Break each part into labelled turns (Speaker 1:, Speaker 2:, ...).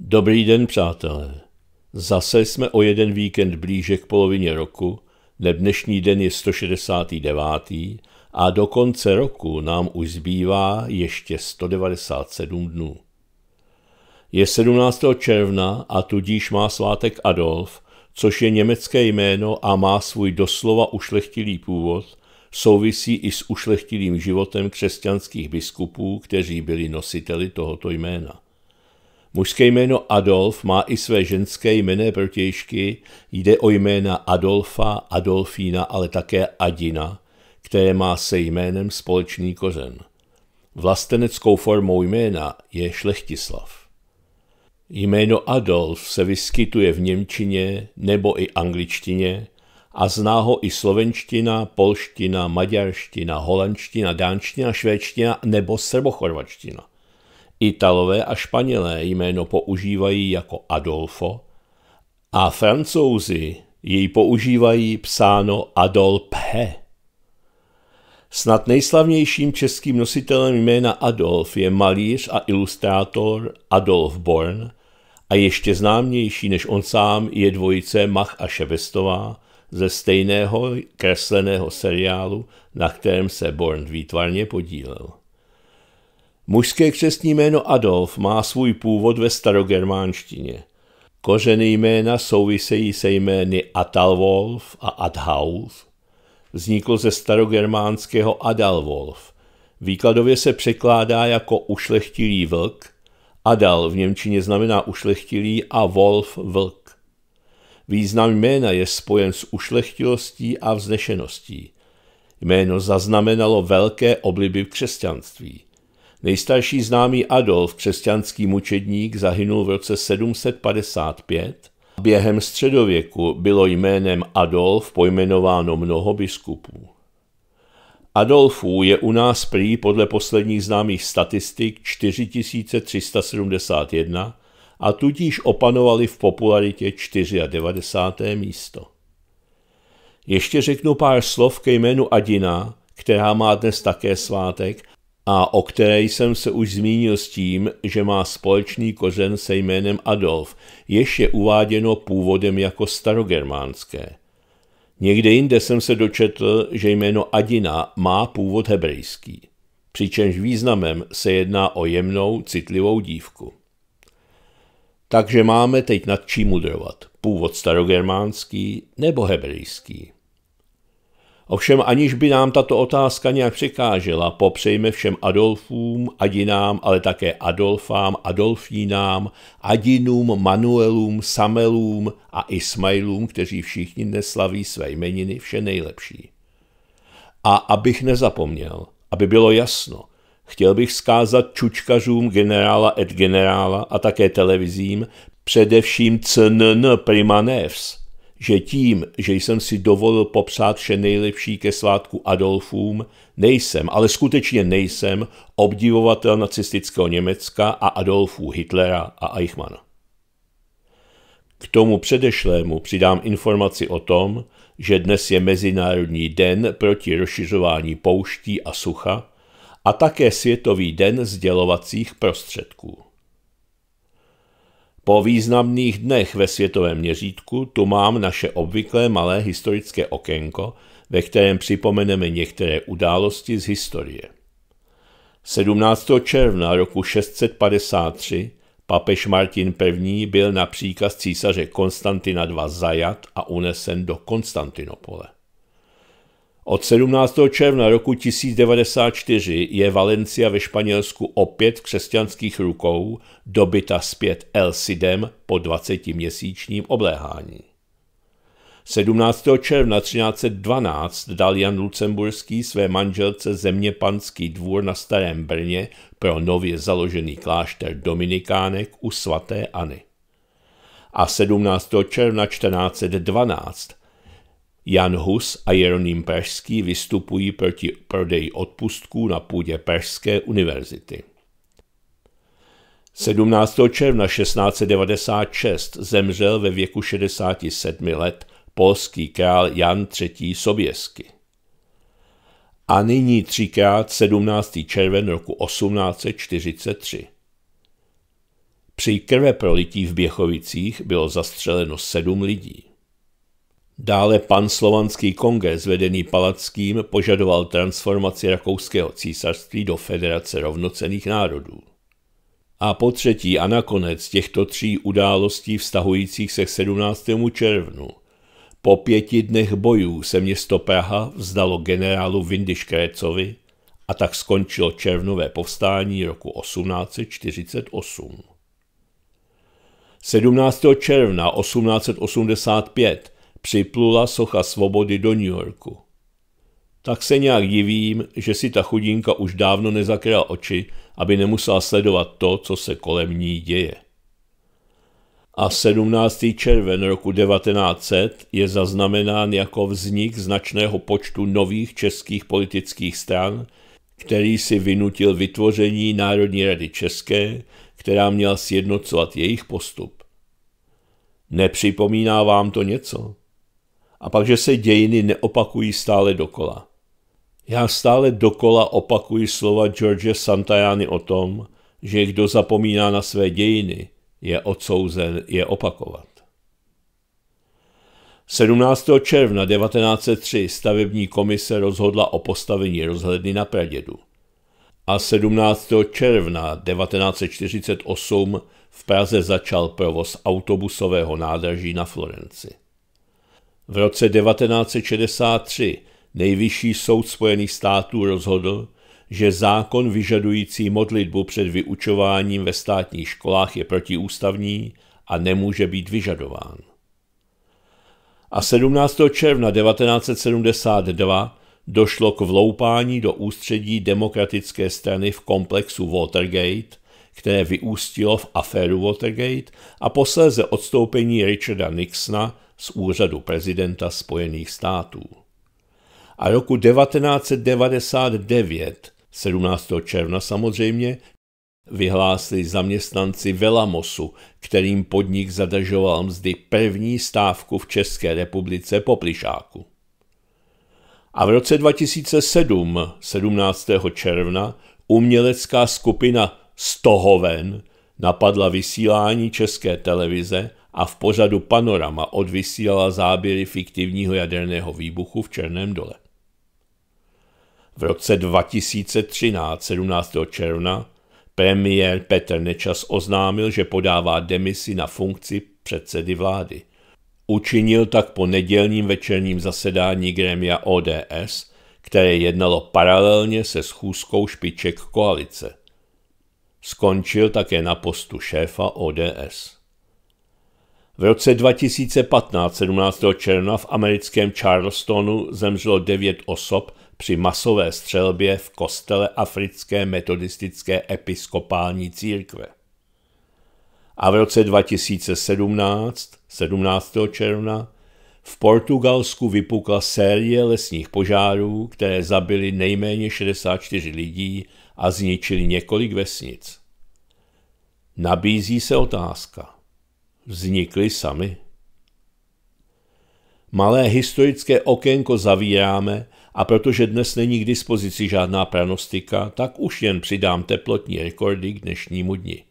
Speaker 1: Dobrý den, přátelé. Zase jsme o jeden víkend blíže k polovině roku, ne dnešní den je 169. a do konce roku nám už zbývá ještě 197 dnů. Je 17. června a tudíž má svátek Adolf, což je německé jméno a má svůj doslova ušlechtilý původ, souvisí i s ušlechtilým životem křesťanských biskupů, kteří byli nositeli tohoto jména. Mužské jméno Adolf má i své ženské jméno protějšky, jde o jména Adolfa, Adolfína, ale také Adina, které má se jménem společný kořen. Vlasteneckou formou jména je Šlechtislav. Jméno Adolf se vyskytuje v Němčině nebo i angličtině a zná ho i slovenština, polština, maďarština, holandština, dánština, švédština nebo srbochorvačtina. Italové a Španělé jméno používají jako Adolfo a Francouzi jej používají psáno Adolphe. Snad nejslavnějším českým nositelem jména Adolf je malíř a ilustrátor Adolf Born a ještě známější než on sám je dvojice Mach a Ševestová ze stejného kresleného seriálu, na kterém se Born výtvarně podílel. Mužské křestní jméno Adolf má svůj původ ve starogermánštině. Kořeny jména souvisejí se jmény Atalwolf a Adhaulf. Vznikl ze starogermánského Adalwolf. Výkladově se překládá jako ušlechtilý vlk. Adal v Němčině znamená ušlechtilý a Wolf vlk. Význam jména je spojen s ušlechtilostí a vznešeností. Jméno zaznamenalo velké obliby v křesťanství. Nejstarší známý Adolf, křesťanský mučedník, zahynul v roce 755. Během středověku bylo jménem Adolf pojmenováno mnoho biskupů. Adolfů je u nás prý podle posledních známých statistik 4371 a tudíž opanovali v popularitě 94. místo. Ještě řeknu pár slov ke jménu Adina, která má dnes také svátek a o které jsem se už zmínil s tím, že má společný kořen se jménem Adolf, jež je uváděno původem jako starogermánské. Někde jinde jsem se dočetl, že jméno Adina má původ hebrejský, přičemž významem se jedná o jemnou, citlivou dívku. Takže máme teď nad čím mudrovat. Původ starogermánský nebo hebrejský. Ovšem aniž by nám tato otázka nějak překážela, popřejme všem Adolfům, Adinám, ale také Adolfám, Adolfínám, Adinům, Manuelům, Samelům a Ismailům, kteří všichni dnes slaví své jmeniny, vše nejlepší. A abych nezapomněl, aby bylo jasno, chtěl bych skázat čučkařům generála et generála a také televizím, především CNN Primanevs, že tím, že jsem si dovolil popsat vše nejlepší ke svátku Adolfům, nejsem, ale skutečně nejsem obdivovatel nacistického Německa a Adolfů Hitlera a Eichmana. K tomu předešlému přidám informaci o tom, že dnes je Mezinárodní den proti rozšiřování pouští a sucha a také Světový den sdělovacích prostředků. Po významných dnech ve světovém měřítku tu mám naše obvyklé malé historické okénko, ve kterém připomeneme některé události z historie. 17. června roku 653 papež Martin I. byl na příkaz císaře Konstantina II zajat a unesen do Konstantinopole. Od 17. června roku 1094 je Valencia ve Španělsku opět v křesťanských rukou dobyta zpět El Sidem po 20-měsíčním obléhání. 17. června 1312 dal Jan Lucemburský své manželce země panský dvůr na Starém Brně pro nově založený klášter Dominikánek u svatéAny. A 17. června 1412 Jan Hus a Jeroným Pražský vystupují proti prodeji odpustků na půdě Pražské univerzity. 17. června 1696 zemřel ve věku 67 let polský král Jan III. Soběsky. A nyní třikrát 17. červen roku 1843. Při krve prolití v Běchovicích bylo zastřeleno sedm lidí. Dále pan slovanský kongres vedený Palackým požadoval transformaci rakouského císařství do Federace rovnocených národů. A po třetí a nakonec těchto tří událostí vztahujících se k 17. červnu po pěti dnech bojů se město Praha vzdalo generálu Vindy Škrécovi a tak skončilo červnové povstání roku 1848. 17. června 1885 připlula socha svobody do New Yorku. Tak se nějak divím, že si ta chudinka už dávno nezakryla oči, aby nemusela sledovat to, co se kolem ní děje. A 17. červen roku 1900 je zaznamenán jako vznik značného počtu nových českých politických stran, který si vynutil vytvoření Národní rady České, která měla sjednocovat jejich postup. Nepřipomíná vám to něco? A pak, že se dějiny neopakují stále dokola. Já stále dokola opakuji slova George Santayany o tom, že kdo zapomíná na své dějiny, je odsouzen je opakovat. 17. června 1903 stavební komise rozhodla o postavení rozhledny na Pradědu a 17. června 1948 v Praze začal provoz autobusového nádraží na Florenci. V roce 1963 nejvyšší soud Spojených států rozhodl, že zákon vyžadující modlitbu před vyučováním ve státních školách je protiústavní a nemůže být vyžadován. A 17. června 1972 došlo k vloupání do ústředí demokratické strany v komplexu Watergate, které vyústilo v aféru Watergate a posléze odstoupení Richarda Nixona z úřadu prezidenta Spojených států. A roku 1999, 17. června samozřejmě, vyhlásili zaměstnanci Velamosu, kterým podnik zadržoval mzdy první stávku v České republice po plišáku. A v roce 2007, 17. června, umělecká skupina Stohoven napadla vysílání české televize a v pořadu Panorama odvysílala záběry fiktivního jaderného výbuchu v Černém dole. V roce 2013, 17. června, premiér Petr Nečas oznámil, že podává demisi na funkci předsedy vlády. Učinil tak po nedělním večerním zasedání grémia ODS, které jednalo paralelně se schůzkou špiček koalice. Skončil také na postu šéfa ODS. V roce 2015, 17. června, v americkém Charlestonu zemřelo devět osob při masové střelbě v kostele Africké metodistické episkopální církve. A v roce 2017, 17. června, v Portugalsku vypukla série lesních požárů, které zabily nejméně 64 lidí a zničili několik vesnic. Nabízí se otázka. Vznikly sami? Malé historické okénko zavíráme a protože dnes není k dispozici žádná pranostika, tak už jen přidám teplotní rekordy k dnešnímu dni.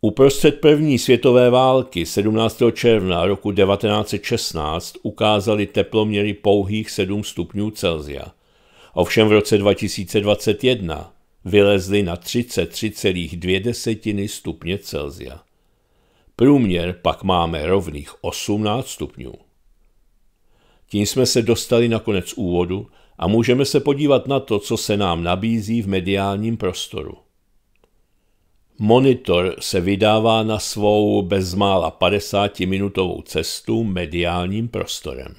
Speaker 1: Uprostřed první světové války 17. června roku 1916 ukázali teploměry pouhých 7 stupňů Celsia. Ovšem v roce 2021 vylezly na 33,2 stupně Celsia. Průměr pak máme rovných 18 stupňů. Tím jsme se dostali na konec úvodu a můžeme se podívat na to, co se nám nabízí v mediálním prostoru. Monitor se vydává na svou bezmála 50-minutovou cestu mediálním prostorem.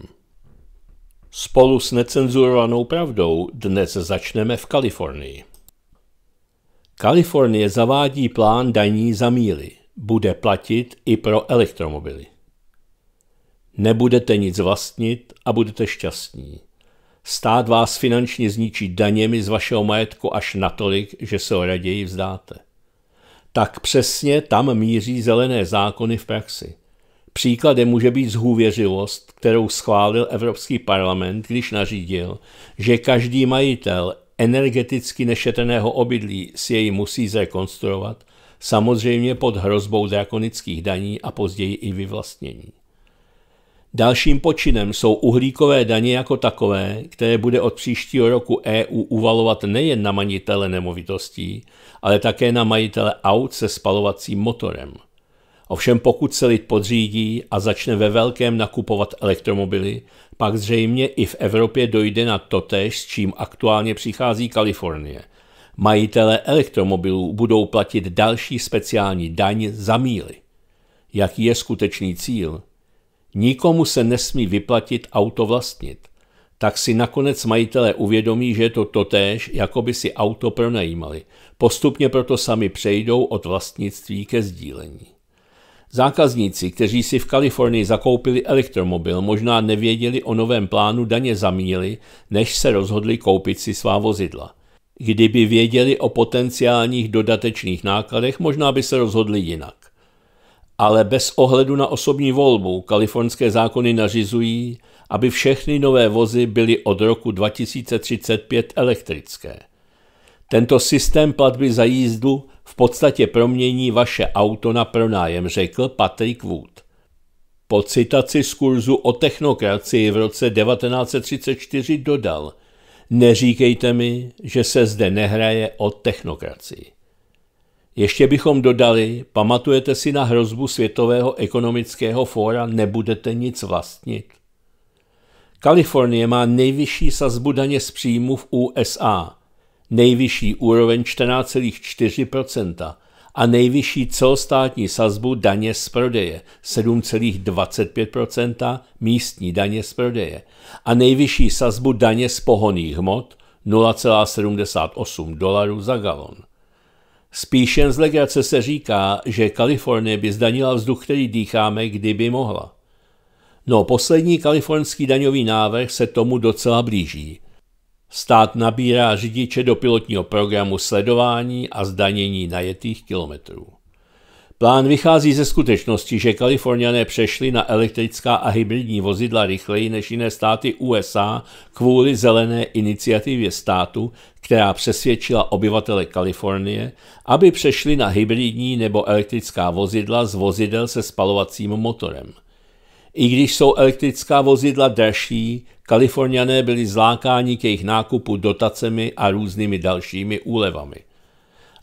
Speaker 1: Spolu s necenzurovanou pravdou dnes začneme v Kalifornii. Kalifornie zavádí plán daní za míly. Bude platit i pro elektromobily. Nebudete nic vlastnit a budete šťastní. Stát vás finančně zničí daněmi z vašeho majetku až natolik, že se ho raději vzdáte. Tak přesně tam míří zelené zákony v praxi. Příkladem může být zhůvěřivost, kterou schválil Evropský parlament, když nařídil, že každý majitel energeticky nešetrného obydlí si jej musí zrekonstruovat, samozřejmě pod hrozbou drakonických daní a později i vyvlastnění. Dalším počinem jsou uhlíkové daně jako takové, které bude od příštího roku EU uvalovat nejen na majitele nemovitostí, ale také na majitele aut se spalovacím motorem. Ovšem pokud se lid podřídí a začne ve velkém nakupovat elektromobily, pak zřejmě i v Evropě dojde na totéž, s čím aktuálně přichází Kalifornie. Majitele elektromobilů budou platit další speciální daň za míly. Jaký je skutečný cíl? Nikomu se nesmí vyplatit auto vlastnit. Tak si nakonec majitelé uvědomí, že je to totéž, jako by si auto pronajímali. Postupně proto sami přejdou od vlastnictví ke sdílení. Zákazníci, kteří si v Kalifornii zakoupili elektromobil, možná nevěděli o novém plánu daně za míly, než se rozhodli koupit si svá vozidla. Kdyby věděli o potenciálních dodatečných nákladech, možná by se rozhodli jinak ale bez ohledu na osobní volbu kalifornské zákony nařizují, aby všechny nové vozy byly od roku 2035 elektrické. Tento systém platby za jízdu v podstatě promění vaše auto na pronájem, řekl Patrick Wood. Po citaci z kurzu o technokracii v roce 1934 dodal Neříkejte mi, že se zde nehraje o technokracii. Ještě bychom dodali, pamatujete si na hrozbu Světového ekonomického fóra nebudete nic vlastnit? Kalifornie má nejvyšší sazbu daně z příjmu v USA, nejvyšší úroveň 14,4% a nejvyšší celostátní sazbu daně z prodeje 7,25% místní daně z prodeje a nejvyšší sazbu daně z pohoných hmot 0,78 dolarů za galon. Spíše z legrace se říká, že Kalifornie by zdanila vzduch, který dýcháme, kdyby mohla. No, poslední kalifornský daňový návrh se tomu docela blíží. Stát nabírá řidiče do pilotního programu sledování a zdanění najetých kilometrů. Plán vychází ze skutečnosti, že Kaliforniané přešli na elektrická a hybridní vozidla rychleji než jiné státy USA kvůli zelené iniciativě státu, která přesvědčila obyvatele Kalifornie, aby přešli na hybridní nebo elektrická vozidla z vozidel se spalovacím motorem. I když jsou elektrická vozidla dražší, Kaliforniané byli zlákáni k jejich nákupu dotacemi a různými dalšími úlevami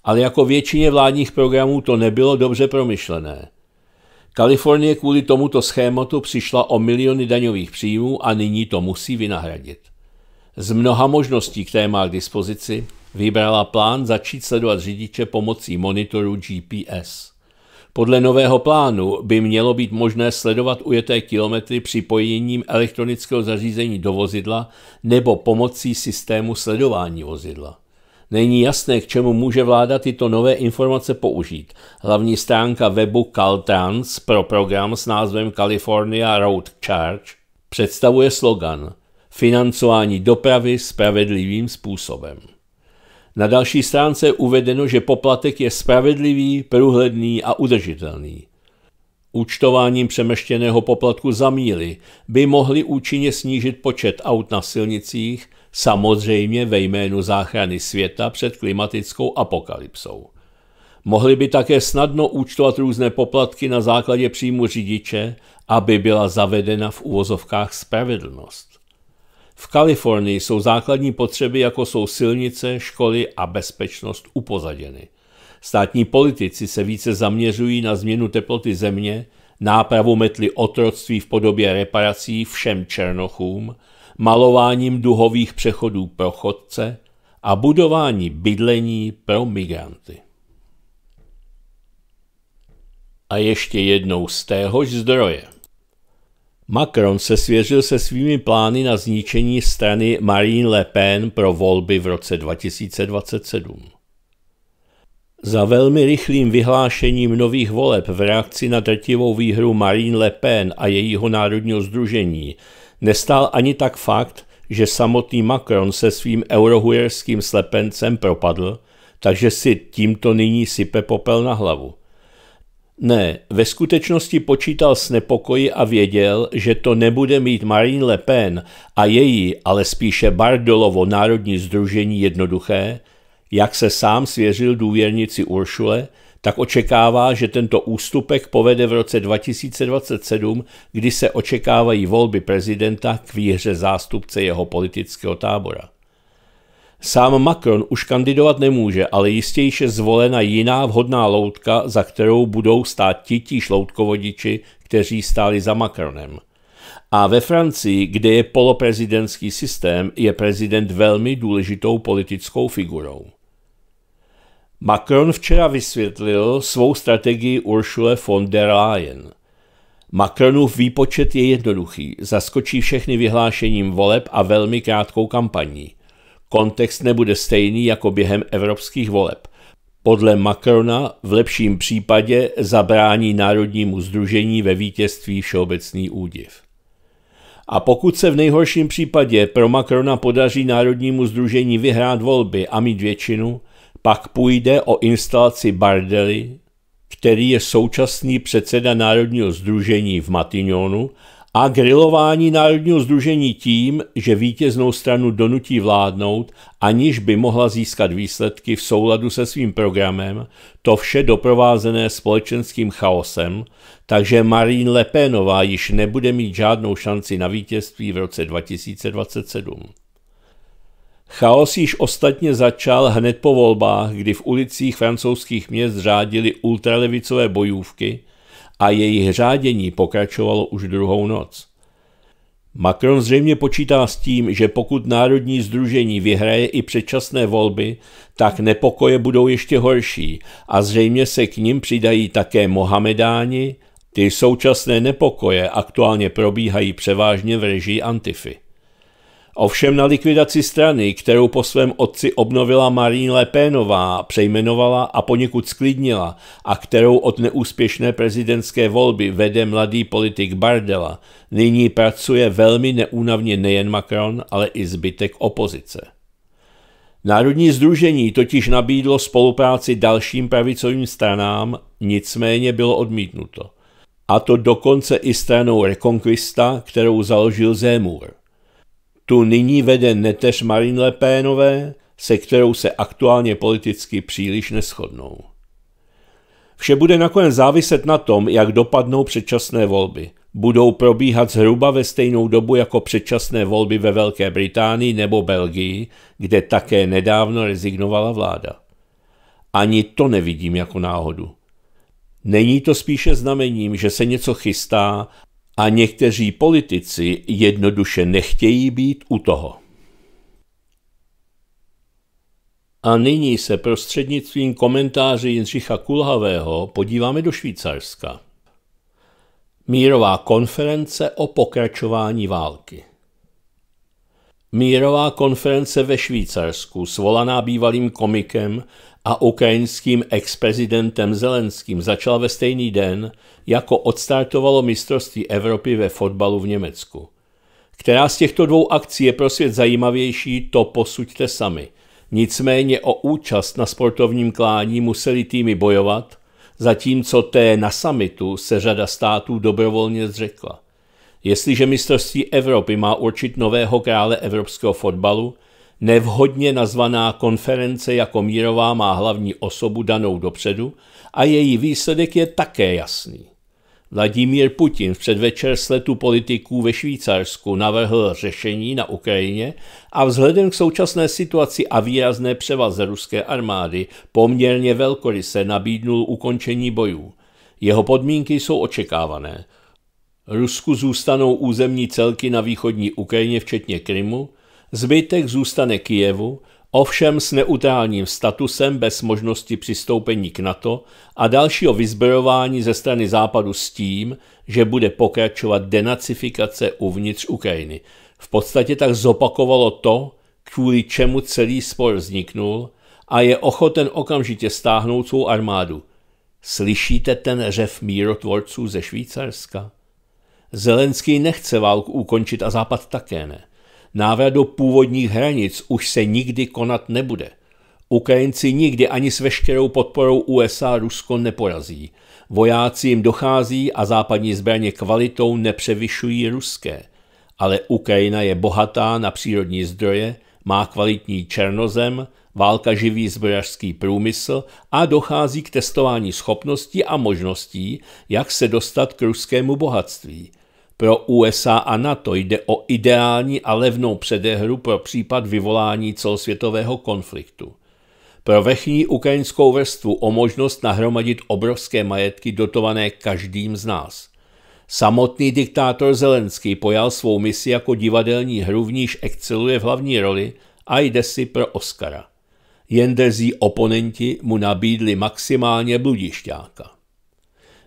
Speaker 1: ale jako většině vládních programů to nebylo dobře promyšlené. Kalifornie kvůli tomuto schématu přišla o miliony daňových příjmů a nyní to musí vynahradit. Z mnoha možností, které má k dispozici, vybrala plán začít sledovat řidiče pomocí monitoru GPS. Podle nového plánu by mělo být možné sledovat ujeté kilometry připojením elektronického zařízení do vozidla nebo pomocí systému sledování vozidla. Není jasné, k čemu může vláda tyto nové informace použít. Hlavní stránka webu Caltrans pro program s názvem California Road Charge představuje slogan Financování dopravy spravedlivým způsobem. Na další stránce je uvedeno, že poplatek je spravedlivý, průhledný a udržitelný. Účtováním přemeštěného poplatku za míly by mohli účinně snížit počet aut na silnicích samozřejmě ve jménu záchrany světa před klimatickou apokalypsou. Mohli by také snadno účtovat různé poplatky na základě příjmu řidiče, aby byla zavedena v uvozovkách spravedlnost. V Kalifornii jsou základní potřeby, jako jsou silnice, školy a bezpečnost upozaděny. Státní politici se více zaměřují na změnu teploty země, nápravu metly otroctví v podobě reparací všem černochům, malováním duhových přechodů pro chodce a budování bydlení pro migranty. A ještě jednou z téhož zdroje. Macron se svěřil se svými plány na zničení strany Marine Le Pen pro volby v roce 2027. Za velmi rychlým vyhlášením nových voleb v reakci na drtivou výhru Marine Le Pen a jejího národního združení Nestál ani tak fakt, že samotný Macron se svým eurohujerským slepencem propadl, takže si tímto nyní sype popel na hlavu. Ne, ve skutečnosti počítal s nepokoji a věděl, že to nebude mít Marine Le Pen a její, ale spíše Bardolovo národní združení jednoduché, jak se sám svěřil důvěrnici Uršule, tak očekává, že tento ústupek povede v roce 2027, kdy se očekávají volby prezidenta k výhře zástupce jeho politického tábora. Sám Macron už kandidovat nemůže, ale jistějše zvolena jiná vhodná loutka, za kterou budou stát titíž loutkovodiči, kteří stáli za Macronem. A ve Francii, kde je poloprezidentský systém, je prezident velmi důležitou politickou figurou. Macron včera vysvětlil svou strategii Ursule von der Leyen. Macronův výpočet je jednoduchý, zaskočí všechny vyhlášením voleb a velmi krátkou kampaní. Kontext nebude stejný jako během evropských voleb. Podle Macrona v lepším případě zabrání Národnímu združení ve vítězství všeobecný údiv. A pokud se v nejhorším případě pro Macrona podaří Národnímu združení vyhrát volby a mít většinu, pak půjde o instalaci Bardely, který je současný předseda Národního združení v Matignonu a grilování Národního združení tím, že vítěznou stranu donutí vládnout, aniž by mohla získat výsledky v souladu se svým programem, to vše doprovázené společenským chaosem, takže Marine Le Penová již nebude mít žádnou šanci na vítězství v roce 2027. Chaos již ostatně začal hned po volbách, kdy v ulicích francouzských měst řádili ultralevicové bojůvky a jejich řádění pokračovalo už druhou noc. Macron zřejmě počítá s tím, že pokud Národní združení vyhraje i předčasné volby, tak nepokoje budou ještě horší a zřejmě se k ním přidají také Mohamedáni, ty současné nepokoje aktuálně probíhají převážně v režii Antify. Ovšem na likvidaci strany, kterou po svém otci obnovila Marine Le Penová, přejmenovala a poněkud sklidnila a kterou od neúspěšné prezidentské volby vede mladý politik Bardella, nyní pracuje velmi neúnavně nejen Macron, ale i zbytek opozice. Národní združení totiž nabídlo spolupráci dalším pravicovým stranám, nicméně bylo odmítnuto. A to dokonce i stranou Reconquista, kterou založil Zemur. Tu nyní vede neteř Marine Le Penové, se kterou se aktuálně politicky příliš neschodnou. Vše bude nakonec záviset na tom, jak dopadnou předčasné volby. Budou probíhat zhruba ve stejnou dobu jako předčasné volby ve Velké Británii nebo Belgii, kde také nedávno rezignovala vláda. Ani to nevidím jako náhodu. Není to spíše znamením, že se něco chystá a někteří politici jednoduše nechtějí být u toho. A nyní se prostřednictvím komentáře Jindřicha Kulhavého podíváme do Švýcarska. Mírová konference o pokračování války. Mírová konference ve Švýcarsku, svolaná bývalým komikem a ukrajinským ex-prezidentem Zelenským začala ve stejný den, jako odstartovalo mistrovství Evropy ve fotbalu v Německu. Která z těchto dvou akcí je pro svět zajímavější, to posuďte sami. Nicméně o účast na sportovním klání museli týmy bojovat, zatímco té na samitu se řada států dobrovolně zřekla. Jestliže mistrovství Evropy má určit nového krále evropského fotbalu, Nevhodně nazvaná konference jako mírová má hlavní osobu danou dopředu a její výsledek je také jasný. Vladimír Putin v předvečer sletu politiků ve Švýcarsku navrhl řešení na Ukrajině a vzhledem k současné situaci a výrazné převaze ruské armády poměrně velkoryse nabídnul ukončení bojů. Jeho podmínky jsou očekávané. Rusku zůstanou územní celky na východní Ukrajině včetně Krymu, Zbytek zůstane Kijevu, ovšem s neutrálním statusem bez možnosti přistoupení k NATO a dalšího vyzbrojování ze strany západu s tím, že bude pokračovat denacifikace uvnitř Ukrajiny. V podstatě tak zopakovalo to, kvůli čemu celý spor vzniknul a je ochoten okamžitě stáhnout svou armádu. Slyšíte ten řev mírotvorců ze Švýcarska? Zelenský nechce válku ukončit a Západ také ne. Návrat do původních hranic už se nikdy konat nebude. Ukrajinci nikdy ani s veškerou podporou USA Rusko neporazí. Vojáci jim dochází a západní zbraně kvalitou nepřevyšují ruské. Ale Ukrajina je bohatá na přírodní zdroje, má kvalitní černozem, Válka živí zbrojařský průmysl a dochází k testování schopností a možností, jak se dostat k ruskému bohatství. Pro USA a NATO jde o ideální a levnou předehru pro případ vyvolání celosvětového konfliktu. Pro vrchní ukrajinskou vrstvu o možnost nahromadit obrovské majetky dotované každým z nás. Samotný diktátor Zelenský pojal svou misi jako divadelní hru, v níž exceluje v hlavní roli a jde si pro Oscara. Jen drzí oponenti mu nabídli maximálně bludišťáka.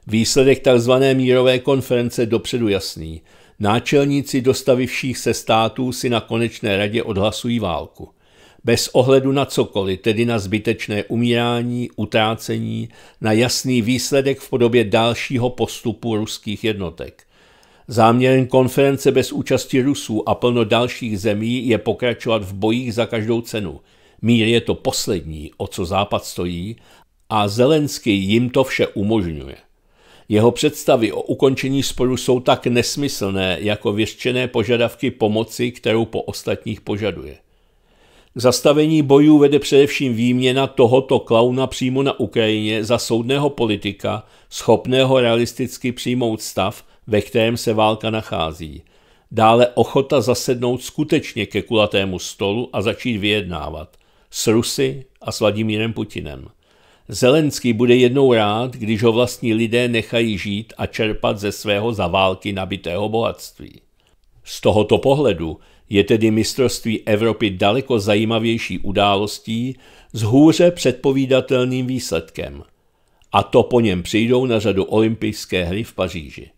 Speaker 1: Výsledek tzv. mírové konference dopředu jasný. Náčelníci dostavivších se států si na konečné radě odhlasují válku. Bez ohledu na cokoliv, tedy na zbytečné umírání, utrácení, na jasný výsledek v podobě dalšího postupu ruských jednotek. Záměrem konference bez účasti Rusů a plno dalších zemí je pokračovat v bojích za každou cenu. Mír je to poslední, o co Západ stojí, a Zelensky jim to vše umožňuje. Jeho představy o ukončení sporu jsou tak nesmyslné jako věřčené požadavky pomoci, kterou po ostatních požaduje. K zastavení bojů vede především výměna tohoto klauna přímo na Ukrajině za soudného politika, schopného realisticky přijmout stav, ve kterém se válka nachází. Dále ochota zasednout skutečně ke kulatému stolu a začít vyjednávat s Rusy a s Vladimírem Putinem. Zelenský bude jednou rád, když ho vlastní lidé nechají žít a čerpat ze svého za války nabitého bohatství. Z tohoto pohledu je tedy mistrovství Evropy daleko zajímavější událostí s hůře předpovídatelným výsledkem. A to po něm přijdou na řadu olympijské hry v Paříži.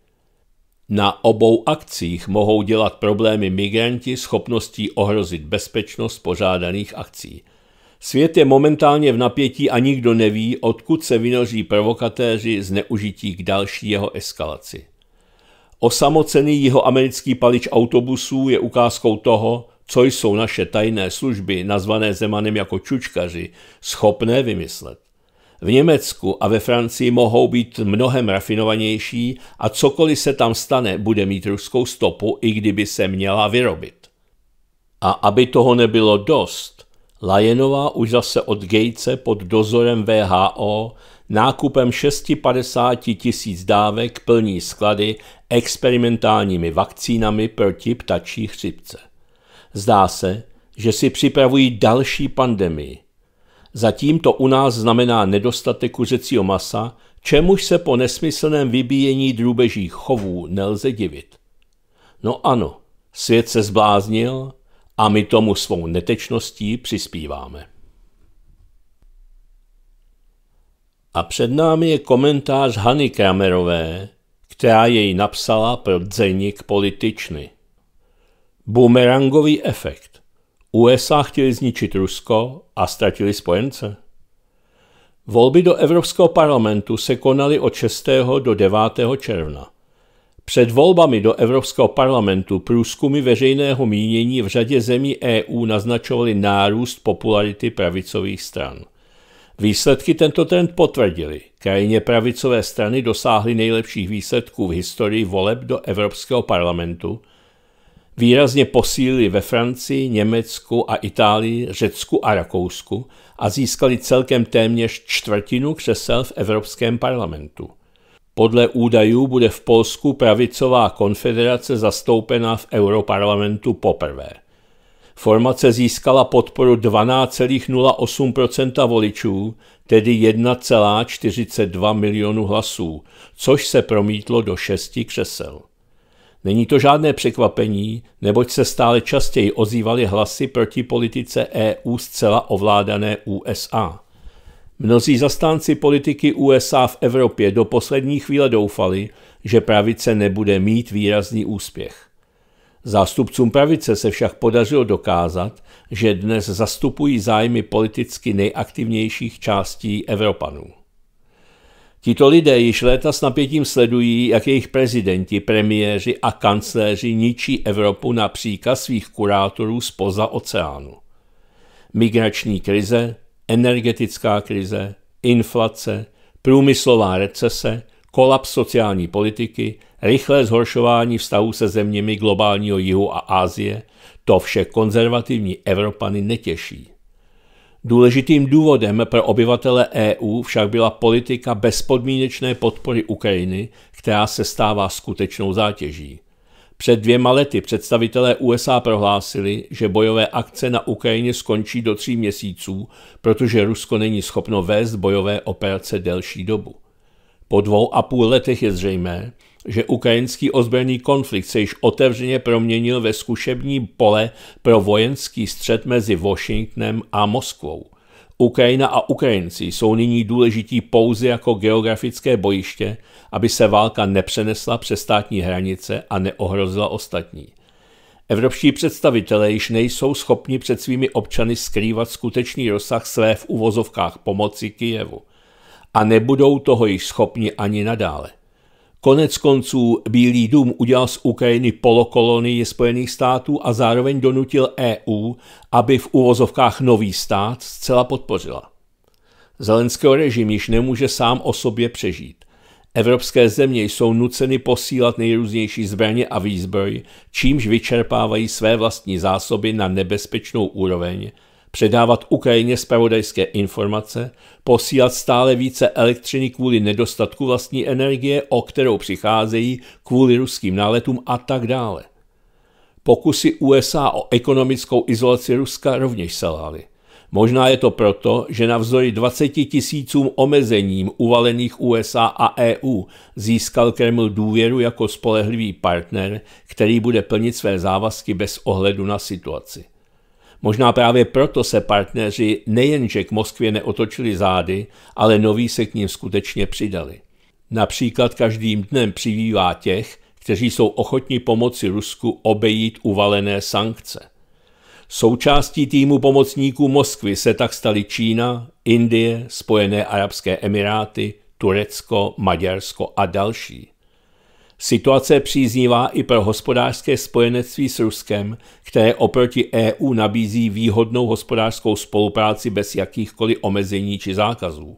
Speaker 1: Na obou akcích mohou dělat problémy migranti schopností ohrozit bezpečnost pořádaných akcí – Svět je momentálně v napětí a nikdo neví, odkud se vynoří provokatéři zneužití k další jeho eskalaci. Osamocený jihoamerický palič autobusů je ukázkou toho, co jsou naše tajné služby, nazvané Zemanem jako čučkaři, schopné vymyslet. V Německu a ve Francii mohou být mnohem rafinovanější a cokoliv se tam stane, bude mít ruskou stopu, i kdyby se měla vyrobit. A aby toho nebylo dost, Lajenová už zase od Gatese pod dozorem VHO nákupem 650 tisíc dávek plní sklady experimentálními vakcínami proti ptačí chřipce. Zdá se, že si připravují další pandemii. Zatím to u nás znamená nedostatek kuřecího masa, čemuž se po nesmyslném vybíjení drůbežích chovů nelze divit. No ano, svět se zbláznil a my tomu svou netečností přispíváme. A před námi je komentář Hany Kramerové, která jej napsala pro dzeník političny. Boomerangový efekt. USA chtěli zničit Rusko a ztratili spojence. Volby do Evropského parlamentu se konaly od 6. do 9. června. Před volbami do Evropského parlamentu průzkumy veřejného mínění v řadě zemí EU naznačovaly nárůst popularity pravicových stran. Výsledky tento trend potvrdili. Krajně pravicové strany dosáhly nejlepších výsledků v historii voleb do Evropského parlamentu. Výrazně posílili ve Francii, Německu a Itálii, Řecku a Rakousku a získali celkem téměř čtvrtinu křesel v Evropském parlamentu. Podle údajů bude v Polsku pravicová konfederace zastoupena v Europarlamentu poprvé. Formace získala podporu 12,08% voličů, tedy 1,42 milionu hlasů, což se promítlo do šesti křesel. Není to žádné překvapení, neboť se stále častěji ozývaly hlasy proti politice EU zcela ovládané USA. Mnozí zastánci politiky USA v Evropě do poslední chvíle doufali, že pravice nebude mít výrazný úspěch. Zástupcům pravice se však podařilo dokázat, že dnes zastupují zájmy politicky nejaktivnějších částí Evropanů. Tito lidé již léta s napětím sledují, jak jejich prezidenti, premiéři a kancléři ničí Evropu na příkaz svých kurátorů spoza oceánu. Migrační krize, energetická krize, inflace, průmyslová recese, kolaps sociální politiky, rychlé zhoršování vztahů se zeměmi globálního jihu a Asie, to vše konzervativní Evropany netěší. Důležitým důvodem pro obyvatele EU však byla politika bezpodmínečné podpory Ukrajiny, která se stává skutečnou zátěží. Před dvěma lety představitelé USA prohlásili, že bojové akce na Ukrajině skončí do tří měsíců, protože Rusko není schopno vést bojové operace delší dobu. Po dvou a půl letech je zřejmé, že ukrajinský ozbrojený konflikt se již otevřeně proměnil ve zkušební pole pro vojenský střet mezi Washingtonem a Moskvou. Ukrajina a Ukrajinci jsou nyní důležití pouze jako geografické bojiště, aby se válka nepřenesla přes státní hranice a neohrozila ostatní. Evropští představitelé již nejsou schopni před svými občany skrývat skutečný rozsah své v uvozovkách pomoci Kijevu. A nebudou toho již schopni ani nadále. Konec konců Bílý dům udělal z Ukrajiny polokolonii Spojených států a zároveň donutil EU, aby v uvozovkách nový stát zcela podpořila. Zelenského režim již nemůže sám o sobě přežít. Evropské země jsou nuceny posílat nejrůznější zbraně a výzbroj, čímž vyčerpávají své vlastní zásoby na nebezpečnou úroveň, předávat Ukrajině spravodajské informace, posílat stále více elektřiny kvůli nedostatku vlastní energie, o kterou přicházejí kvůli ruským náletům a tak dále. Pokusy USA o ekonomickou izolaci Ruska rovněž selhaly. Možná je to proto, že navzdory 20 tisícům omezením uvalených USA a EU získal Kreml důvěru jako spolehlivý partner, který bude plnit své závazky bez ohledu na situaci. Možná právě proto se partneři nejenže k Moskvě neotočili zády, ale noví se k ním skutečně přidali. Například každým dnem přibývá těch, kteří jsou ochotní pomoci Rusku obejít uvalené sankce. Součástí týmu pomocníků Moskvy se tak staly Čína, Indie, Spojené arabské emiráty, Turecko, Maďarsko a další. Situace příznivá i pro hospodářské spojenectví s Ruskem, které oproti EU nabízí výhodnou hospodářskou spolupráci bez jakýchkoliv omezení či zákazů.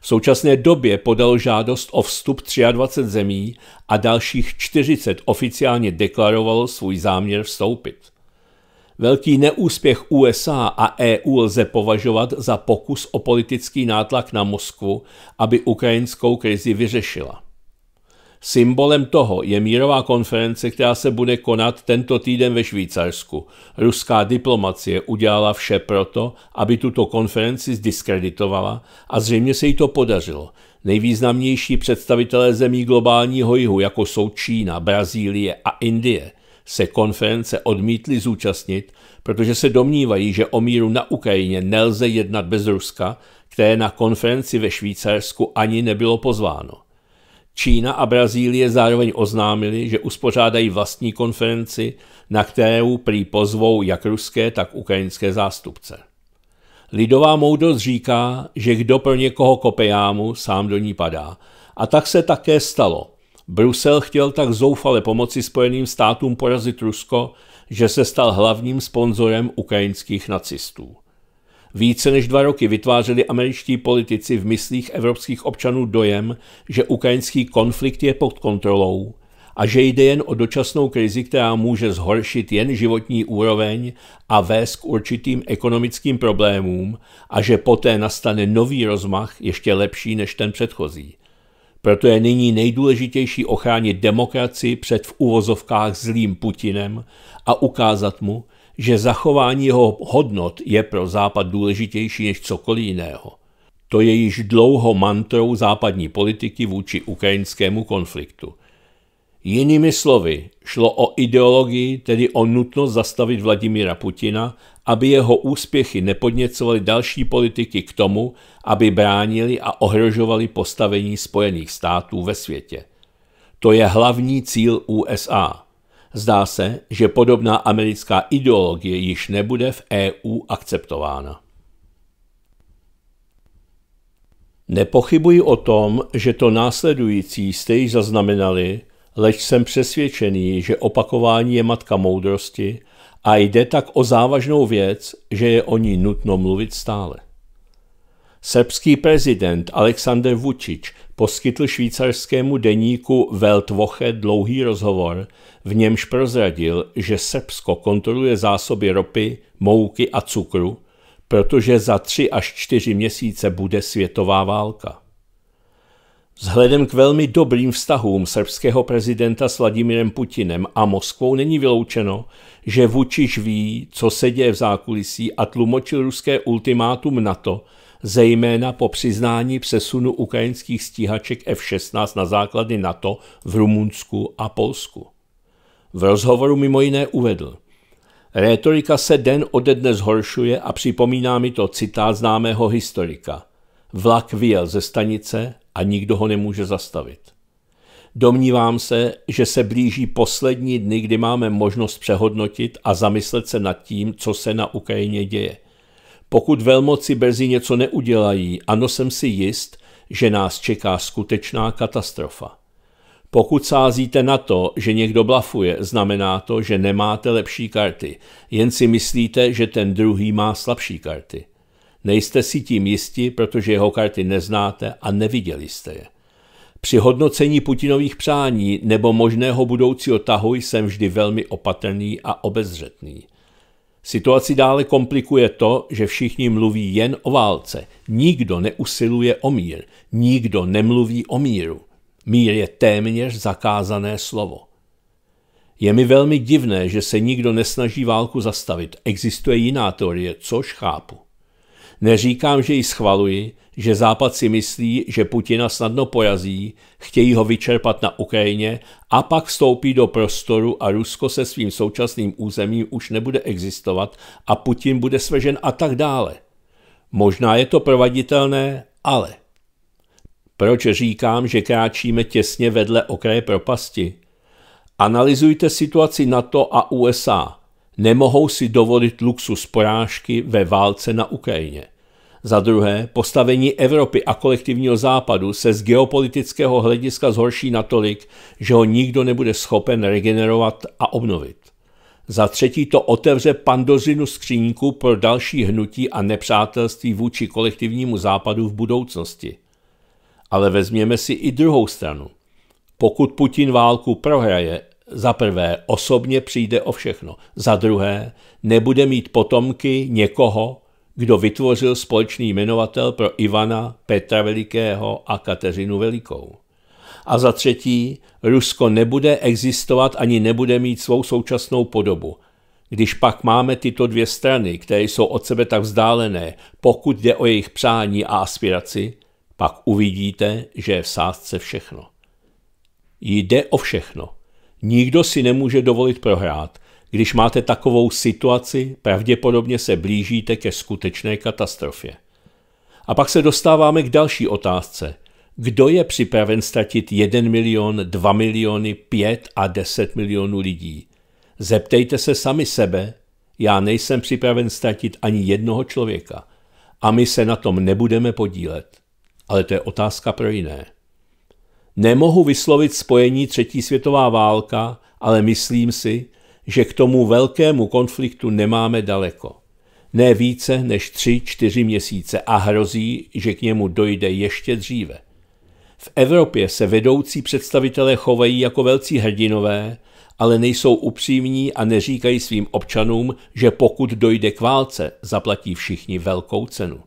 Speaker 1: V současné době podal žádost o vstup 23 zemí a dalších 40 oficiálně deklarovalo svůj záměr vstoupit. Velký neúspěch USA a EU lze považovat za pokus o politický nátlak na Moskvu, aby ukrajinskou krizi vyřešila. Symbolem toho je mírová konference, která se bude konat tento týden ve Švýcarsku. Ruská diplomacie udělala vše proto, aby tuto konferenci zdiskreditovala a zřejmě se jí to podařilo. Nejvýznamnější představitelé zemí globálního jihu, jako jsou Čína, Brazílie a Indie, se konference odmítli zúčastnit, protože se domnívají, že o míru na Ukrajině nelze jednat bez Ruska, které na konferenci ve Švýcarsku ani nebylo pozváno. Čína a Brazílie zároveň oznámili, že uspořádají vlastní konferenci, na kterou prý pozvou jak ruské, tak ukrajinské zástupce. Lidová moudrost říká, že kdo pro někoho kope jámu, sám do ní padá. A tak se také stalo. Brusel chtěl tak zoufale pomoci Spojeným státům porazit Rusko, že se stal hlavním sponzorem ukrajinských nacistů. Více než dva roky vytvářeli američtí politici v myslích evropských občanů dojem, že ukrajinský konflikt je pod kontrolou a že jde jen o dočasnou krizi, která může zhoršit jen životní úroveň a vést k určitým ekonomickým problémům a že poté nastane nový rozmach ještě lepší než ten předchozí. Proto je nyní nejdůležitější ochránit demokracii před v uvozovkách zlým Putinem a ukázat mu, že zachování jeho hodnot je pro Západ důležitější než cokoliv jiného. To je již dlouho mantrou západní politiky vůči ukrajinskému konfliktu. Jinými slovy, šlo o ideologii, tedy o nutnost zastavit Vladimíra Putina, aby jeho úspěchy nepodněcovaly další politiky k tomu, aby bránili a ohrožovali postavení Spojených států ve světě. To je hlavní cíl USA. Zdá se, že podobná americká ideologie již nebude v EU akceptována. Nepochybuji o tom, že to následující jste již zaznamenali, leč jsem přesvědčený, že opakování je matka moudrosti a jde tak o závažnou věc, že je o ní nutno mluvit stále. Srbský prezident Aleksandr Vučić poskytl švýcarskému deníku Weltwoche dlouhý rozhovor, v němž prozradil, že Srbsko kontroluje zásoby ropy, mouky a cukru, protože za tři až čtyři měsíce bude světová válka. Vzhledem k velmi dobrým vztahům srbského prezidenta s Vladimirem Putinem a Moskvou není vyloučeno, že Vučiš ví, co se děje v zákulisí a tlumočil ruské ultimátum NATO, zejména po přiznání přesunu ukrajinských stíhaček F-16 na základy NATO v Rumunsku a Polsku. V rozhovoru mimo jiné uvedl – Rétorika se den ode dne zhoršuje a připomíná mi to citát známého historika. Vlak vyjel ze stanice a nikdo ho nemůže zastavit. Domnívám se, že se blíží poslední dny, kdy máme možnost přehodnotit a zamyslet se nad tím, co se na Ukrajině děje. Pokud velmoci brzy něco neudělají, ano jsem si jist, že nás čeká skutečná katastrofa. Pokud sázíte na to, že někdo blafuje, znamená to, že nemáte lepší karty, jen si myslíte, že ten druhý má slabší karty. Nejste si tím jisti, protože jeho karty neznáte a neviděli jste je. Při hodnocení Putinových přání nebo možného budoucího tahu jsem vždy velmi opatrný a obezřetný. Situaci dále komplikuje to, že všichni mluví jen o válce. Nikdo neusiluje o mír, nikdo nemluví o míru. Mír je téměř zakázané slovo. Je mi velmi divné, že se nikdo nesnaží válku zastavit. Existuje jiná teorie, což chápu. Neříkám, že ji schvaluji, že Západ si myslí, že Putina snadno pojazí, chtějí ho vyčerpat na Ukrajině a pak vstoupí do prostoru a Rusko se svým současným územím už nebude existovat a Putin bude svržen a tak dále. Možná je to provaditelné, ale – proč říkám, že kráčíme těsně vedle okraje propasti? Analyzujte situaci NATO a USA. Nemohou si dovolit luxus porážky ve válce na Ukrajině. Za druhé, postavení Evropy a kolektivního západu se z geopolitického hlediska zhorší natolik, že ho nikdo nebude schopen regenerovat a obnovit. Za třetí to otevře pandozinu skříňku pro další hnutí a nepřátelství vůči kolektivnímu západu v budoucnosti. Ale vezměme si i druhou stranu. Pokud Putin válku prohraje, za prvé osobně přijde o všechno, za druhé nebude mít potomky někoho, kdo vytvořil společný jmenovatel pro Ivana, Petra Velikého a Kateřinu Velikou. A za třetí, Rusko nebude existovat ani nebude mít svou současnou podobu. Když pak máme tyto dvě strany, které jsou od sebe tak vzdálené, pokud jde o jejich přání a aspiraci, pak uvidíte, že je v sázce všechno. Jde o všechno. Nikdo si nemůže dovolit prohrát. Když máte takovou situaci, pravděpodobně se blížíte ke skutečné katastrofě. A pak se dostáváme k další otázce. Kdo je připraven ztratit 1 milion, 2 miliony, 5 a 10 milionů lidí? Zeptejte se sami sebe, já nejsem připraven ztratit ani jednoho člověka. A my se na tom nebudeme podílet ale to je otázka pro jiné. Nemohu vyslovit spojení třetí světová válka, ale myslím si, že k tomu velkému konfliktu nemáme daleko. Ne více než tři, čtyři měsíce a hrozí, že k němu dojde ještě dříve. V Evropě se vedoucí představitelé chovají jako velcí hrdinové, ale nejsou upřímní a neříkají svým občanům, že pokud dojde k válce, zaplatí všichni velkou cenu.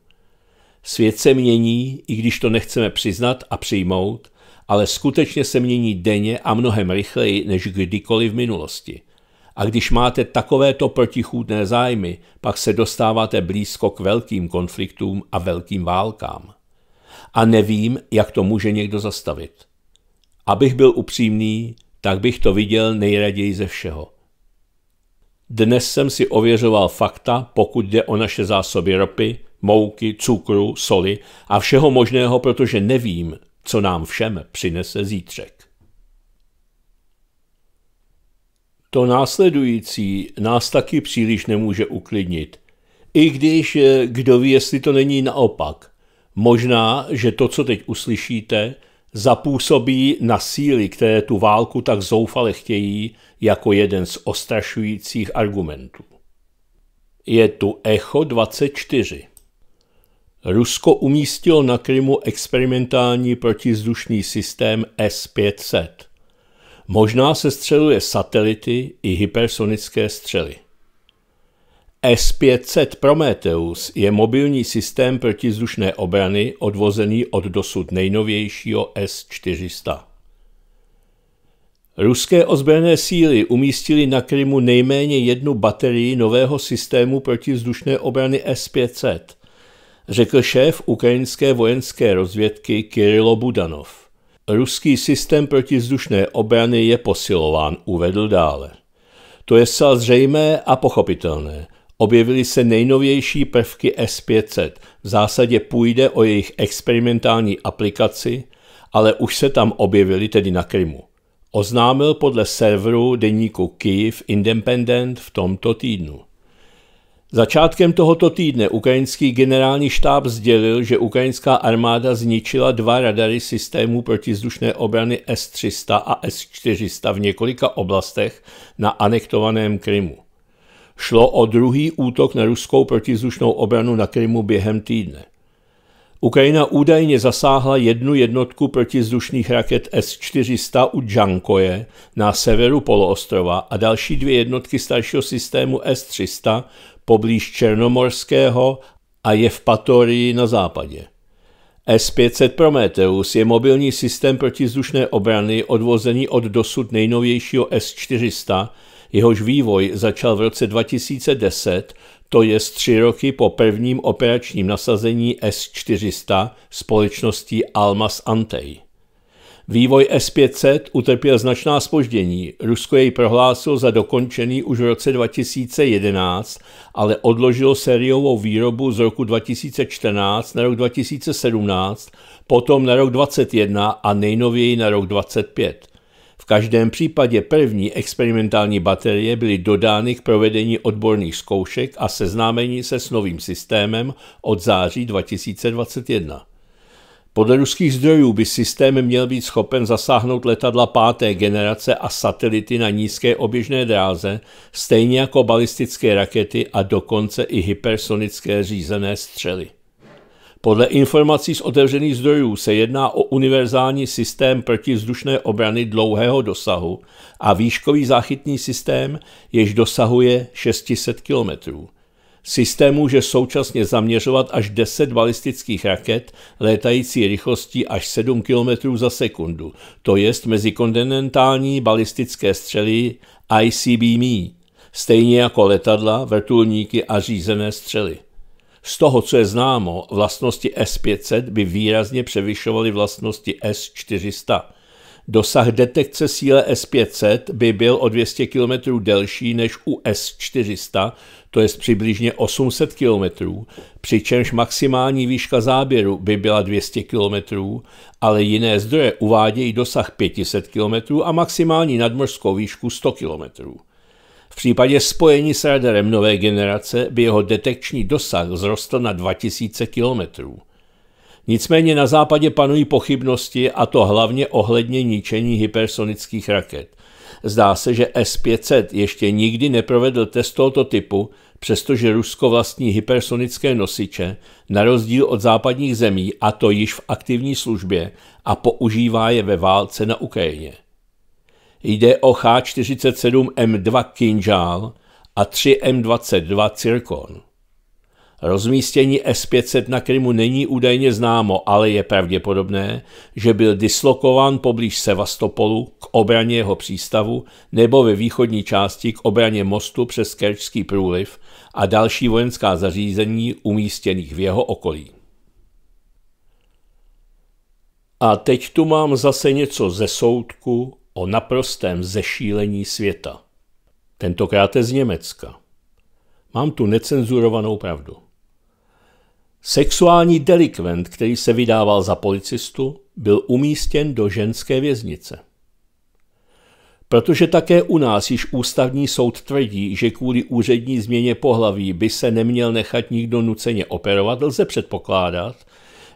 Speaker 1: Svět se mění, i když to nechceme přiznat a přijmout, ale skutečně se mění denně a mnohem rychleji než kdykoliv v minulosti. A když máte takovéto protichůdné zájmy, pak se dostáváte blízko k velkým konfliktům a velkým válkám. A nevím, jak to může někdo zastavit. Abych byl upřímný, tak bych to viděl nejraději ze všeho. Dnes jsem si ověřoval fakta, pokud jde o naše zásoby ropy, mouky, cukru, soli a všeho možného, protože nevím, co nám všem přinese zítřek. To následující nás taky příliš nemůže uklidnit. I když, eh, kdo ví, jestli to není naopak. Možná, že to, co teď uslyšíte, zapůsobí na síly, které tu válku tak zoufale chtějí, jako jeden z ostrašujících argumentů. Je tu Echo 24. Rusko umístilo na Krymu experimentální protizdušný systém S-500. Možná se střeluje satelity i hypersonické střely. S-500 Prometheus je mobilní systém protizdušné obrany odvozený od dosud nejnovějšího S-400. Ruské ozbrojené síly umístily na Krymu nejméně jednu baterii nového systému protizdušné obrany S-500, řekl šéf ukrajinské vojenské rozvědky Kirilo Budanov. Ruský systém protizdušné obrany je posilován, uvedl dále. To je zcela zřejmé a pochopitelné. Objevily se nejnovější prvky S500. V zásadě půjde o jejich experimentální aplikaci, ale už se tam objevily tedy na Krymu. Oznámil podle serveru deníku Kyiv Independent v tomto týdnu. Začátkem tohoto týdne ukrajinský generální štáb sdělil, že ukrajinská armáda zničila dva radary systému protizdušné obrany S-300 a S-400 v několika oblastech na anektovaném Krymu. Šlo o druhý útok na ruskou protizdušnou obranu na Krymu během týdne. Ukrajina údajně zasáhla jednu jednotku protizdušných raket S-400 u Džankoje na severu poloostrova a další dvě jednotky staršího systému S-300 poblíž Černomorského a je v Patorii na západě. S-500 Prometheus je mobilní systém protizdušné obrany odvozený od dosud nejnovějšího S-400, jehož vývoj začal v roce 2010, to je tři roky po prvním operačním nasazení S-400 společností Almas Antey. Vývoj S-500 utrpěl značná spoždění. Rusko jej prohlásilo za dokončený už v roce 2011, ale odložilo sériovou výrobu z roku 2014 na rok 2017, potom na rok 2021 a nejnověji na rok 2025. V každém případě první experimentální baterie byly dodány k provedení odborných zkoušek a seznámení se s novým systémem od září 2021. Podle ruských zdrojů by systém měl být schopen zasáhnout letadla páté generace a satelity na nízké oběžné dráze, stejně jako balistické rakety a dokonce i hypersonické řízené střely. Podle informací z otevřených zdrojů se jedná o univerzální systém protivzdušné obrany dlouhého dosahu a výškový záchytný systém, jež dosahuje 600 kilometrů. Systém může současně zaměřovat až 10 balistických raket létající rychlostí až 7 km za sekundu, to jest mezikontinentální balistické střely ICBM, stejně jako letadla, vrtulníky a řízené střely. Z toho, co je známo, vlastnosti S-500 by výrazně převyšovaly vlastnosti S-400. Dosah detekce síle S-500 by byl o 200 km delší než u S-400, to je přibližně 800 km, přičemž maximální výška záběru by byla 200 km, ale jiné zdroje uvádějí dosah 500 km a maximální nadmořskou výšku 100 km. V případě spojení s radarem nové generace by jeho detekční dosah vzrostl na 2000 km. Nicméně na západě panují pochybnosti a to hlavně ohledně ničení hypersonických raket. Zdá se, že S-500 ještě nikdy neprovedl test tohoto typu, přestože Rusko vlastní hypersonické nosiče, na rozdíl od západních zemí, a to již v aktivní službě, a používá je ve válce na Ukrajině. Jde o H-47M2 Kinžál a 3M22 Cirkon. Rozmístění S-500 na Krymu není údajně známo, ale je pravděpodobné, že byl dislokován poblíž Sevastopolu k obraně jeho přístavu nebo ve východní části k obraně mostu přes Kerčský průliv a další vojenská zařízení umístěných v jeho okolí. A teď tu mám zase něco ze soudku o naprostém zešílení světa. Tentokrát z Německa. Mám tu necenzurovanou pravdu. Sexuální delikvent, který se vydával za policistu, byl umístěn do ženské věznice. Protože také u nás již ústavní soud tvrdí, že kvůli úřední změně pohlaví by se neměl nechat nikdo nuceně operovat, lze předpokládat,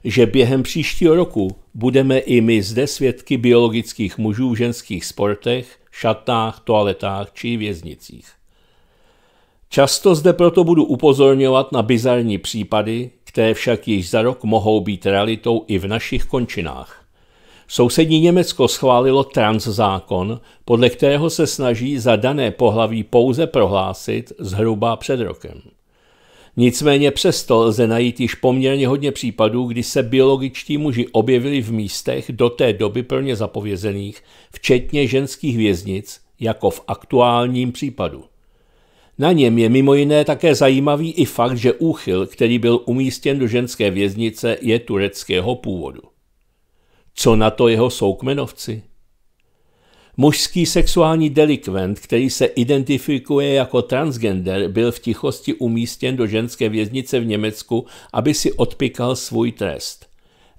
Speaker 1: že během příštího roku budeme i my zde svědky biologických mužů v ženských sportech, šatách, toaletách či věznicích. Často zde proto budu upozorňovat na bizarní případy, které však již za rok mohou být realitou i v našich končinách. Sousední Německo schválilo transzákon, podle kterého se snaží za dané pohlaví pouze prohlásit zhruba před rokem. Nicméně přesto lze najít již poměrně hodně případů, kdy se biologičtí muži objevili v místech do té doby pro ně zapovězených, včetně ženských věznic, jako v aktuálním případu. Na něm je mimo jiné také zajímavý i fakt, že úchyl, který byl umístěn do ženské věznice, je tureckého původu. Co na to jeho soukmenovci? Mužský sexuální delikvent, který se identifikuje jako transgender, byl v tichosti umístěn do ženské věznice v Německu, aby si odpikal svůj trest.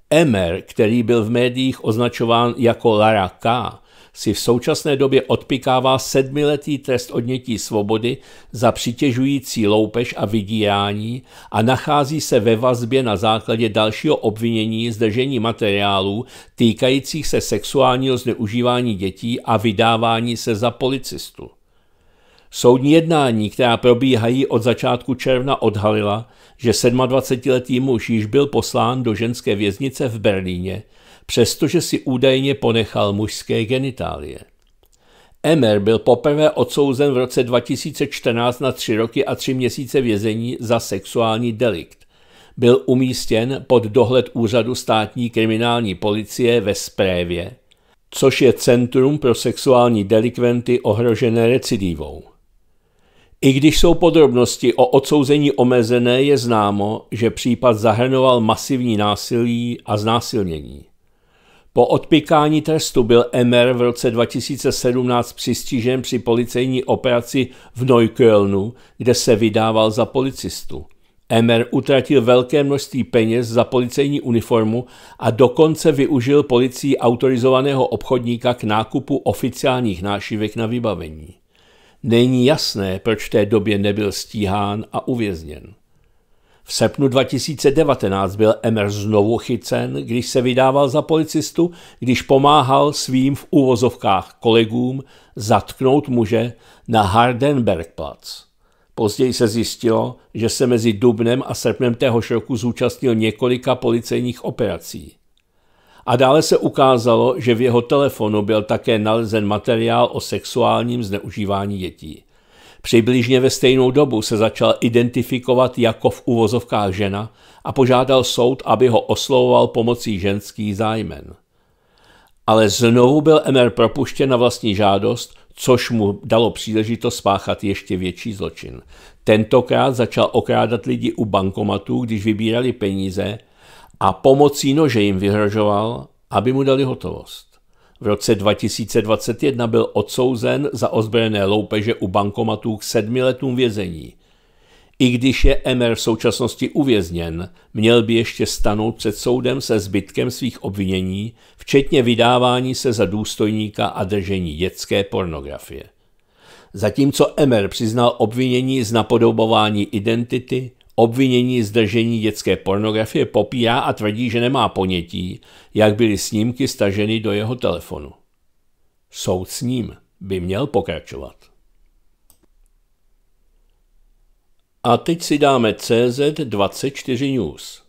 Speaker 1: Emer, který byl v médiích označován jako Lara K., si v současné době odpikává sedmiletý trest odnětí svobody za přitěžující loupež a vydírání a nachází se ve vazbě na základě dalšího obvinění zdržení materiálů týkajících se sexuálního zneužívání dětí a vydávání se za policistu. Soudní jednání, která probíhají od začátku června, odhalila, že 27-letý muž již byl poslán do ženské věznice v Berlíně, přestože si údajně ponechal mužské genitálie. Emer byl poprvé odsouzen v roce 2014 na tři roky a tři měsíce vězení za sexuální delikt. Byl umístěn pod dohled úřadu státní kriminální policie ve Sprévě, což je Centrum pro sexuální delikventy ohrožené recidivou. I když jsou podrobnosti o odsouzení omezené, je známo, že případ zahrnoval masivní násilí a znásilnění. Po odpikání trestu byl Emer v roce 2017 přistižen při policejní operaci v Neuköllnu, kde se vydával za policistu. Emer utratil velké množství peněz za policejní uniformu a dokonce využil policii autorizovaného obchodníka k nákupu oficiálních nášivek na vybavení. Není jasné, proč v té době nebyl stíhán a uvězněn. V srpnu 2019 byl Emer znovu chycen, když se vydával za policistu, když pomáhal svým v úvozovkách kolegům zatknout muže na Hardenbergplatz. Později se zjistilo, že se mezi dubnem a srpnem téhož roku zúčastnil několika policejních operací. A dále se ukázalo, že v jeho telefonu byl také nalezen materiál o sexuálním zneužívání dětí. Přibližně ve stejnou dobu se začal identifikovat jako v uvozovkách žena a požádal soud, aby ho oslovoval pomocí ženských zájmen. Ale znovu byl MR propuštěn na vlastní žádost, což mu dalo příležitost spáchat ještě větší zločin. Tentokrát začal okrádat lidi u bankomatů, když vybírali peníze a pomocí nože jim vyhrožoval, aby mu dali hotovost. V roce 2021 byl odsouzen za ozbrojené loupeže u bankomatů k sedmi letům vězení. I když je Emer v současnosti uvězněn, měl by ještě stanout před soudem se zbytkem svých obvinění, včetně vydávání se za důstojníka a držení dětské pornografie. Zatímco Emer přiznal obvinění z napodobování identity, Obvinění zdržení dětské pornografie popírá a tvrdí, že nemá ponětí, jak byly snímky staženy do jeho telefonu. Soud s ním by měl pokračovat. A teď si dáme CZ24 News.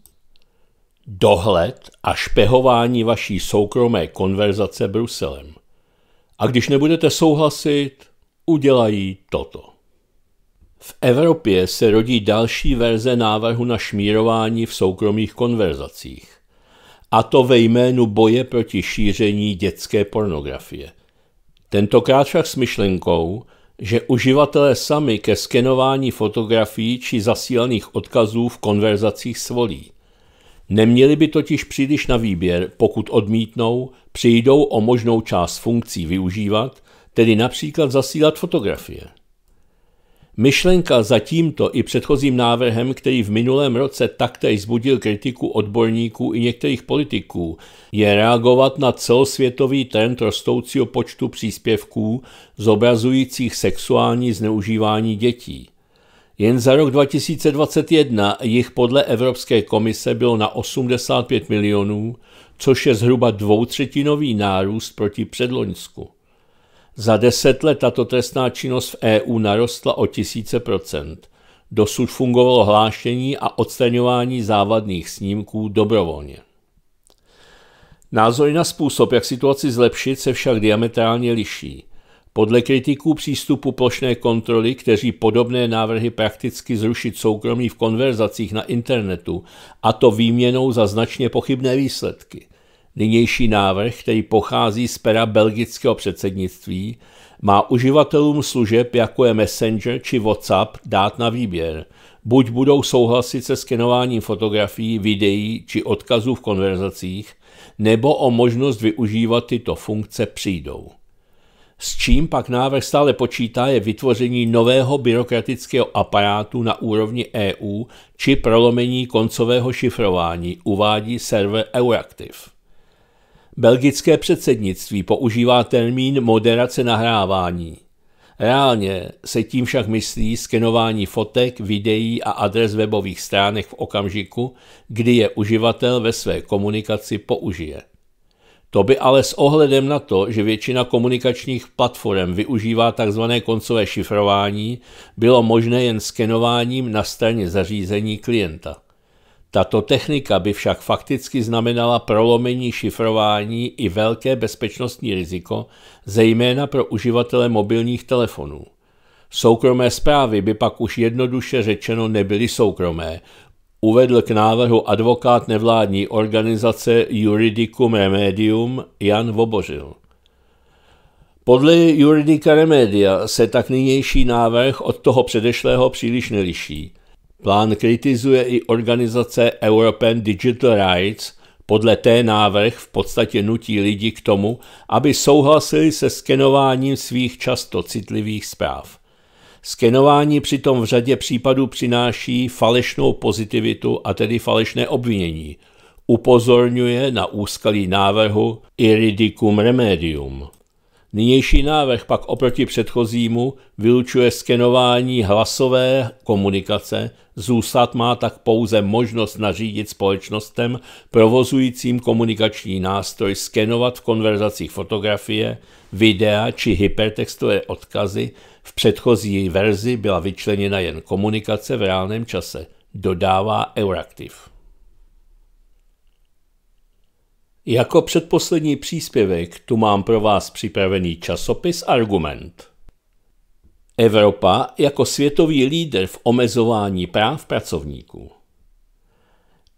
Speaker 1: Dohled a špehování vaší soukromé konverzace Bruselem. A když nebudete souhlasit, udělají toto. V Evropě se rodí další verze návrhu na šmírování v soukromých konverzacích. A to ve jménu boje proti šíření dětské pornografie. Tentokrát však s myšlenkou, že uživatelé sami ke skenování fotografií či zasílaných odkazů v konverzacích svolí. Neměli by totiž příliš na výběr, pokud odmítnou, přijdou o možnou část funkcí využívat, tedy například zasílat fotografie. Myšlenka za tímto i předchozím návrhem, který v minulém roce taktéž zbudil kritiku odborníků i některých politiků, je reagovat na celosvětový trend rostoucího počtu příspěvků zobrazujících sexuální zneužívání dětí. Jen za rok 2021 jich podle Evropské komise bylo na 85 milionů, což je zhruba dvoutřetinový nárůst proti předloňsku. Za deset let tato trestná činnost v EU narostla o tisíce procent. Dosud fungovalo hlášení a odstraňování závadných snímků dobrovolně. Názory na způsob, jak situaci zlepšit, se však diametrálně liší. Podle kritiků přístupu plošné kontroly, kteří podobné návrhy prakticky zrušit soukromí v konverzacích na internetu, a to výměnou za značně pochybné výsledky. Nynější návrh, který pochází z pera belgického předsednictví, má uživatelům služeb jako je Messenger či WhatsApp dát na výběr. Buď budou souhlasit se skenováním fotografií, videí či odkazů v konverzacích, nebo o možnost využívat tyto funkce přijdou. S čím pak návrh stále počítá je vytvoření nového byrokratického aparátu na úrovni EU či prolomení koncového šifrování, uvádí server Euractiv. Belgické předsednictví používá termín moderace nahrávání. Reálně se tím však myslí skenování fotek, videí a adres webových stránek v okamžiku, kdy je uživatel ve své komunikaci použije. To by ale s ohledem na to, že většina komunikačních platform využívá tzv. koncové šifrování, bylo možné jen skenováním na straně zařízení klienta. Tato technika by však fakticky znamenala prolomení šifrování i velké bezpečnostní riziko, zejména pro uživatele mobilních telefonů. Soukromé zprávy by pak už jednoduše řečeno nebyly soukromé, uvedl k návrhu advokát nevládní organizace Juridicum Remedium Jan Vobořil. Podle Juridika Remedia se tak nynější návrh od toho předešlého příliš neliší. Plán kritizuje i organizace European Digital Rights, podle té návrh v podstatě nutí lidi k tomu, aby souhlasili se skenováním svých často citlivých zpráv. Skenování přitom v řadě případů přináší falešnou pozitivitu a tedy falešné obvinění. Upozorňuje na úskalí návrhu Iridicum Remedium. Nynější návrh pak oproti předchozímu vylučuje skenování hlasové komunikace, zůstat má tak pouze možnost nařídit společnostem provozujícím komunikační nástroj skenovat v konverzacích fotografie, videa či hypertextové odkazy, v předchozí verzi byla vyčleněna jen komunikace v reálném čase, dodává Euractiv. Jako předposlední příspěvek tu mám pro vás připravený časopis Argument. Evropa jako světový lídr v omezování práv pracovníků.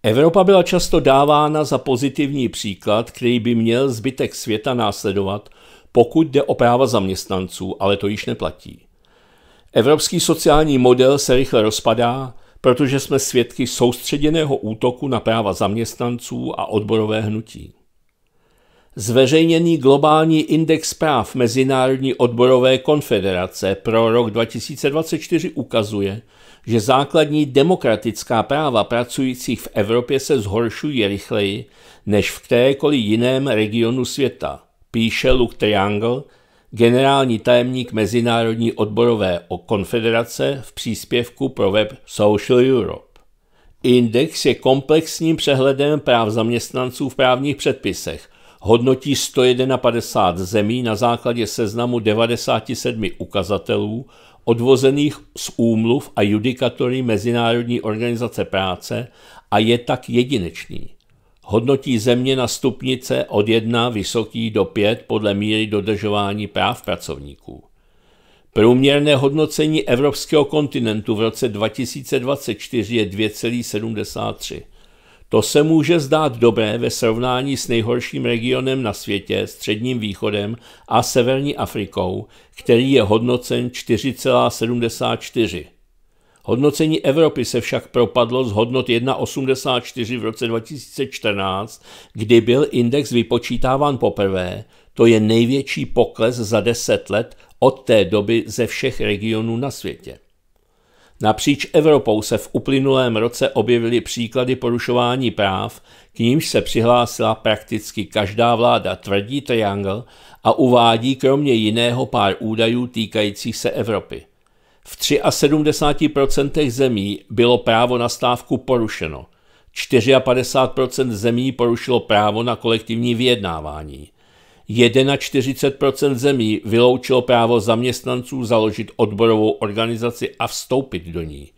Speaker 1: Evropa byla často dávána za pozitivní příklad, který by měl zbytek světa následovat, pokud jde o práva zaměstnanců, ale to již neplatí. Evropský sociální model se rychle rozpadá, protože jsme svědky soustředěného útoku na práva zaměstnanců a odborové hnutí. Zveřejněný globální index práv Mezinárodní odborové konfederace pro rok 2024 ukazuje, že základní demokratická práva pracujících v Evropě se zhoršují rychleji než v kterékoliv jiném regionu světa, píše Luke Triangle, generální tajemník Mezinárodní odborové konfederace v příspěvku pro web Social Europe. Index je komplexním přehledem práv zaměstnanců v právních předpisech, hodnotí 151 zemí na základě seznamu 97 ukazatelů, odvozených z úmluv a judikatory Mezinárodní organizace práce a je tak jedinečný. Hodnotí země na stupnice od 1 vysoký do 5 podle míry dodržování práv pracovníků. Průměrné hodnocení evropského kontinentu v roce 2024 je 2,73. To se může zdát dobré ve srovnání s nejhorším regionem na světě, Středním východem a Severní Afrikou, který je hodnocen 4,74. Hodnocení Evropy se však propadlo z hodnot 1,84 v roce 2014, kdy byl index vypočítáván poprvé, to je největší pokles za 10 let od té doby ze všech regionů na světě. Napříč Evropou se v uplynulém roce objevily příklady porušování práv, k nímž se přihlásila prakticky každá vláda, tvrdí Triangle a uvádí kromě jiného pár údajů týkajících se Evropy. V 73% zemí bylo právo na stávku porušeno. 54% zemí porušilo právo na kolektivní vyjednávání. 41% zemí vyloučilo právo zaměstnanců založit odborovou organizaci a vstoupit do ní.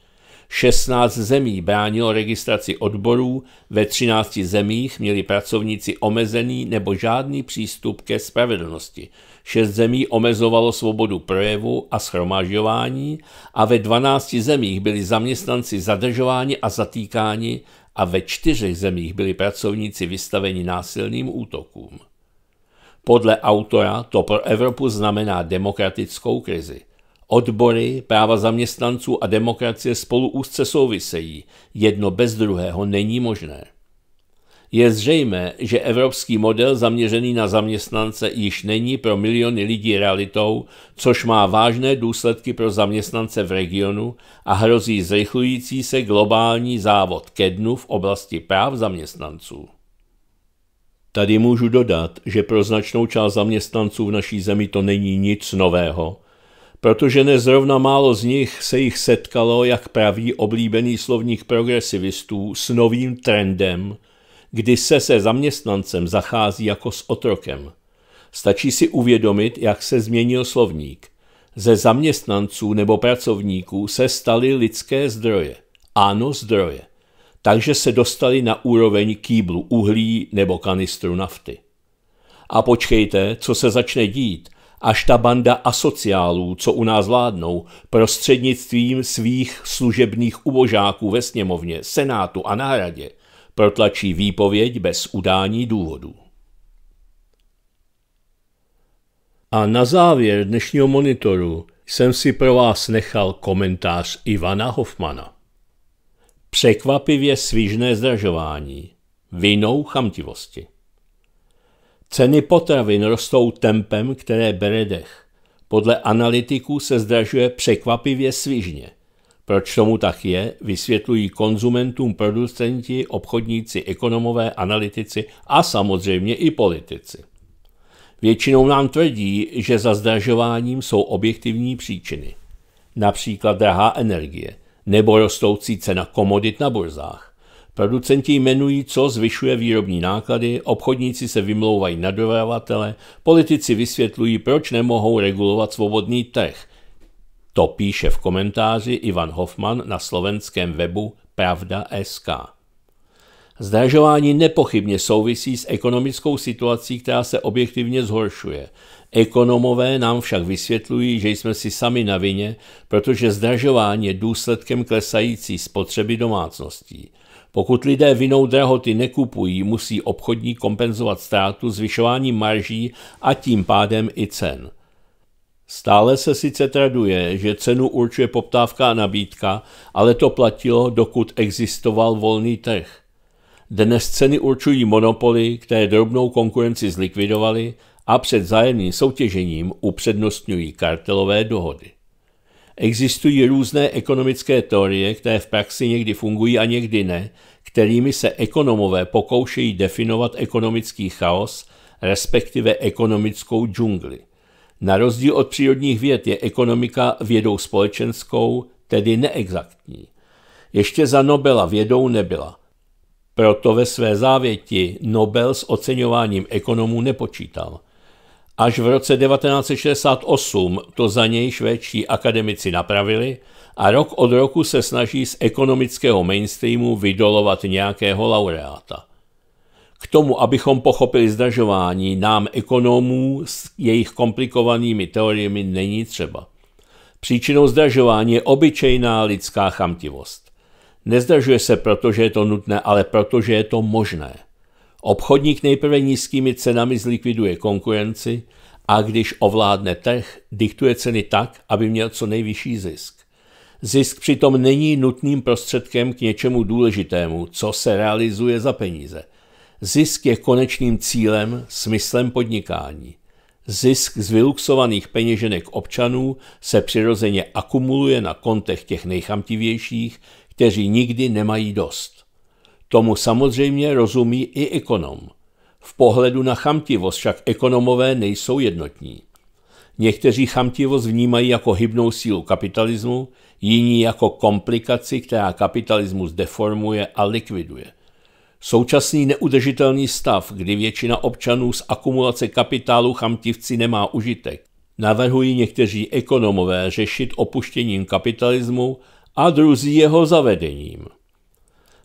Speaker 1: 16 zemí bránilo registraci odborů, ve 13 zemích měli pracovníci omezený nebo žádný přístup ke spravedlnosti. Šest zemí omezovalo svobodu projevu a schromažďování a ve 12 zemích byli zaměstnanci zadržováni a zatýkáni a ve čtyřech zemích byli pracovníci vystaveni násilným útokům. Podle autora to pro Evropu znamená demokratickou krizi. Odbory, práva zaměstnanců a demokracie spolu úzce souvisejí. Jedno bez druhého není možné. Je zřejmé, že evropský model zaměřený na zaměstnance již není pro miliony lidí realitou, což má vážné důsledky pro zaměstnance v regionu a hrozí zrychlující se globální závod ke dnu v oblasti práv zaměstnanců. Tady můžu dodat, že pro značnou část zaměstnanců v naší zemi to není nic nového, protože nezrovna málo z nich se jich setkalo, jak praví oblíbený slovních progresivistů, s novým trendem, kdy se se zaměstnancem zachází jako s otrokem. Stačí si uvědomit, jak se změnil slovník. Ze zaměstnanců nebo pracovníků se staly lidské zdroje. Ano, zdroje takže se dostali na úroveň kýblu uhlí nebo kanistru nafty. A počkejte, co se začne dít, až ta banda asociálů, co u nás vládnou, prostřednictvím svých služebných ubožáků ve sněmovně, senátu a náhradě, protlačí výpověď bez udání důvodů. A na závěr dnešního monitoru jsem si pro vás nechal komentář Ivana Hoffmana. Překvapivě svížné zdražování. Vinou chamtivosti. Ceny potravin rostou tempem, které bere dech. Podle analytiků se zdražuje překvapivě svižně. Proč tomu tak je, vysvětlují konzumentům producenti, obchodníci, ekonomové, analytici a samozřejmě i politici. Většinou nám tvrdí, že za zdražováním jsou objektivní příčiny. Například drahá energie – nebo rostoucí cena komodit na burzách. Producenti jmenují, co zvyšuje výrobní náklady, obchodníci se vymlouvají na dodavatele, politici vysvětlují, proč nemohou regulovat svobodný trh. To píše v komentáři Ivan Hoffman na slovenském webu Pravda.sk. Zdražování nepochybně souvisí s ekonomickou situací, která se objektivně zhoršuje. Ekonomové nám však vysvětlují, že jsme si sami na vině, protože zdražování je důsledkem klesající spotřeby domácností. Pokud lidé vinou drahoty nekupují, musí obchodní kompenzovat ztrátu zvyšováním marží a tím pádem i cen. Stále se sice traduje, že cenu určuje poptávka a nabídka, ale to platilo, dokud existoval volný trh. Dnes ceny určují monopoly, které drobnou konkurenci zlikvidovaly a před zájemným soutěžením upřednostňují kartelové dohody. Existují různé ekonomické teorie, které v praxi někdy fungují a někdy ne, kterými se ekonomové pokoušejí definovat ekonomický chaos, respektive ekonomickou džungli. Na rozdíl od přírodních věd je ekonomika vědou společenskou, tedy neexaktní. Ještě za Nobela vědou nebyla. Proto ve své závěti Nobel s oceňováním ekonomů nepočítal. Až v roce 1968 to za něj švédští akademici napravili a rok od roku se snaží z ekonomického mainstreamu vydolovat nějakého laureáta. K tomu, abychom pochopili zdražování, nám ekonomů s jejich komplikovanými teoriemi není třeba. Příčinou zdražování je obyčejná lidská chamtivost. Nezdražuje se proto, že je to nutné, ale proto, že je to možné. Obchodník nejprve nízkými cenami zlikviduje konkurenci a když ovládne trh, diktuje ceny tak, aby měl co nejvyšší zisk. Zisk přitom není nutným prostředkem k něčemu důležitému, co se realizuje za peníze. Zisk je konečným cílem, smyslem podnikání. Zisk z vyluxovaných peněženek občanů se přirozeně akumuluje na kontech těch nejchamtivějších, kteří nikdy nemají dost. Tomu samozřejmě rozumí i ekonom. V pohledu na chamtivost však ekonomové nejsou jednotní. Někteří chamtivost vnímají jako hybnou sílu kapitalismu, jiní jako komplikaci, která kapitalismus deformuje a likviduje. Současný neudržitelný stav, kdy většina občanů z akumulace kapitálu chamtivci nemá užitek, navrhují někteří ekonomové řešit opuštěním kapitalismu a druzí jeho zavedením.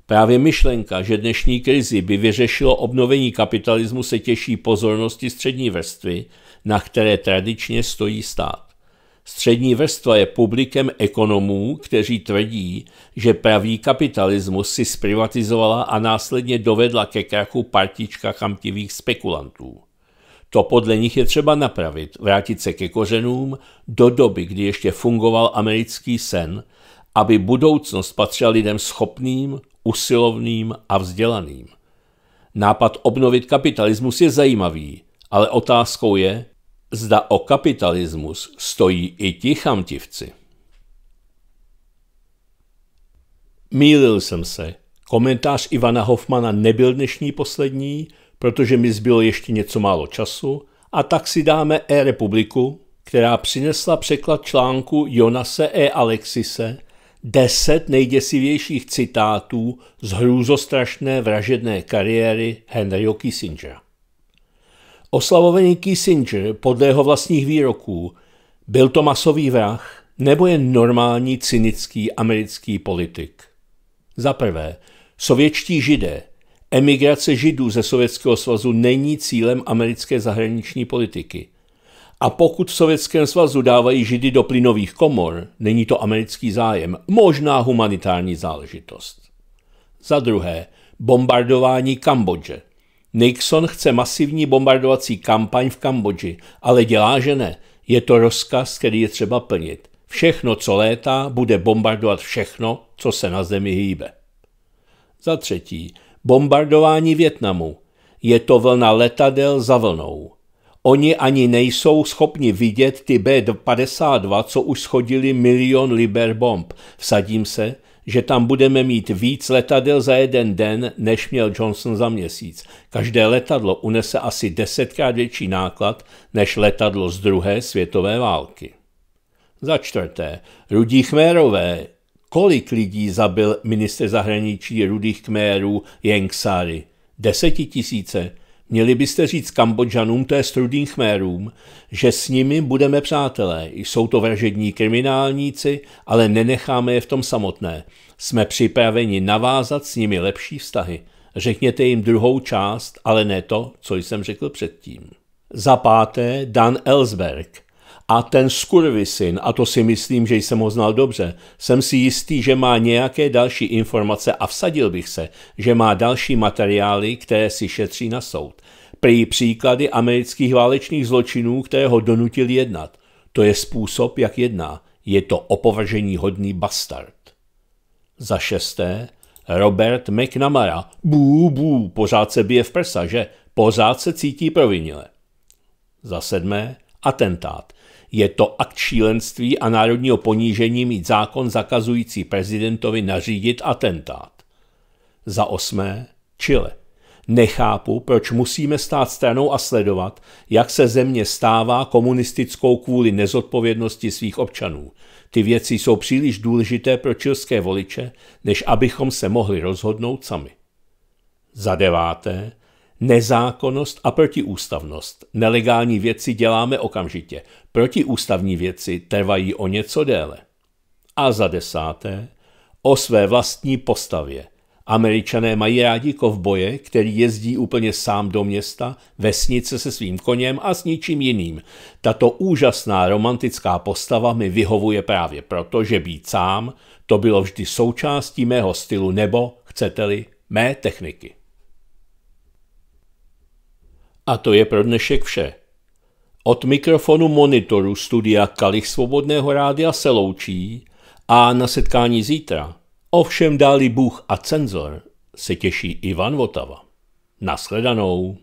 Speaker 1: Právě myšlenka, že dnešní krizi by vyřešilo obnovení kapitalismu, se těší pozornosti střední vrstvy, na které tradičně stojí stát. Střední vrstva je publikem ekonomů, kteří tvrdí, že pravý kapitalismus si zprivatizovala a následně dovedla ke krachu partička chamtivých spekulantů. To podle nich je třeba napravit, vrátit se ke kořenům do doby, kdy ještě fungoval americký sen, aby budoucnost patřila lidem schopným, usilovným a vzdělaným. Nápad obnovit kapitalismus je zajímavý, ale otázkou je, zda o kapitalismus stojí i ti chamtivci. Mýlil jsem se. Komentář Ivana Hofmana nebyl dnešní poslední, protože mi zbylo ještě něco málo času a tak si dáme e-republiku, která přinesla překlad článku Jonase E. Alexise deset nejděsivějších citátů z hrůzostrašné vražedné kariéry Henryho Kissingera. Oslavovaný Kissinger podle jeho vlastních výroků byl to masový vrah nebo jen normální cynický americký politik. Za prvé, sovětští židé, emigrace židů ze Sovětského svazu není cílem americké zahraniční politiky. A pokud v Sovětském svazu dávají židy do plynových komor, není to americký zájem, možná humanitární záležitost. Za druhé, bombardování Kambodže – Nixon chce masivní bombardovací kampaň v Kambodži, ale dělá, že ne. Je to rozkaz, který je třeba plnit. Všechno, co létá, bude bombardovat všechno, co se na zemi hýbe. Za třetí, bombardování Větnamu. Je to vlna letadel za vlnou. Oni ani nejsou schopni vidět ty B-52, co už schodili milion liber bomb. Vsadím se, že tam budeme mít víc letadel za jeden den, než měl Johnson za měsíc. Každé letadlo unese asi desetkrát větší náklad než letadlo z druhé světové války. Za čtvrté, Rudí Chmérové. Kolik lidí zabil minister zahraničí Rudých Khmerů Jengsary? Desetitisíce? Měli byste říct Kambodžanům, to je strudým chmérům, že s nimi budeme přátelé. Jsou to vražední kriminálníci, ale nenecháme je v tom samotné. Jsme připraveni navázat s nimi lepší vztahy. Řekněte jim druhou část, ale ne to, co jsem řekl předtím. Za páté Dan Ellsberg. A ten syn, a to si myslím, že jsem ho znal dobře, jsem si jistý, že má nějaké další informace a vsadil bych se, že má další materiály, které si šetří na soud. Prý příklady amerických válečných zločinů, které ho donutili jednat. To je způsob, jak jedná. Je to opovržení hodný bastard. Za šesté, Robert McNamara. Bů, bů, pořád se bije v prsa, že? Pořád se cítí provinile. Za sedmé, atentát. Je to akt šílenství a národního ponížení mít zákon zakazující prezidentovi nařídit atentát. Za osmé, Chile. Nechápu, proč musíme stát stranou a sledovat, jak se země stává komunistickou kvůli nezodpovědnosti svých občanů. Ty věci jsou příliš důležité pro čilské voliče, než abychom se mohli rozhodnout sami. Za deváté, Nezákonnost a protiústavnost. Nelegální věci děláme okamžitě. Protiústavní věci trvají o něco déle. A za desáté, o své vlastní postavě. Američané mají rádi kovboje, který jezdí úplně sám do města, vesnice se svým koněm a s ničím jiným. Tato úžasná romantická postava mi vyhovuje právě proto, že být sám, to bylo vždy součástí mého stylu nebo, chcete-li, mé techniky. A to je pro dnešek vše. Od mikrofonu monitoru studia Kalich Svobodného rádia se loučí a na setkání zítra, ovšem dáli Bůh a cenzor, se těší Ivan Votava. Naschledanou.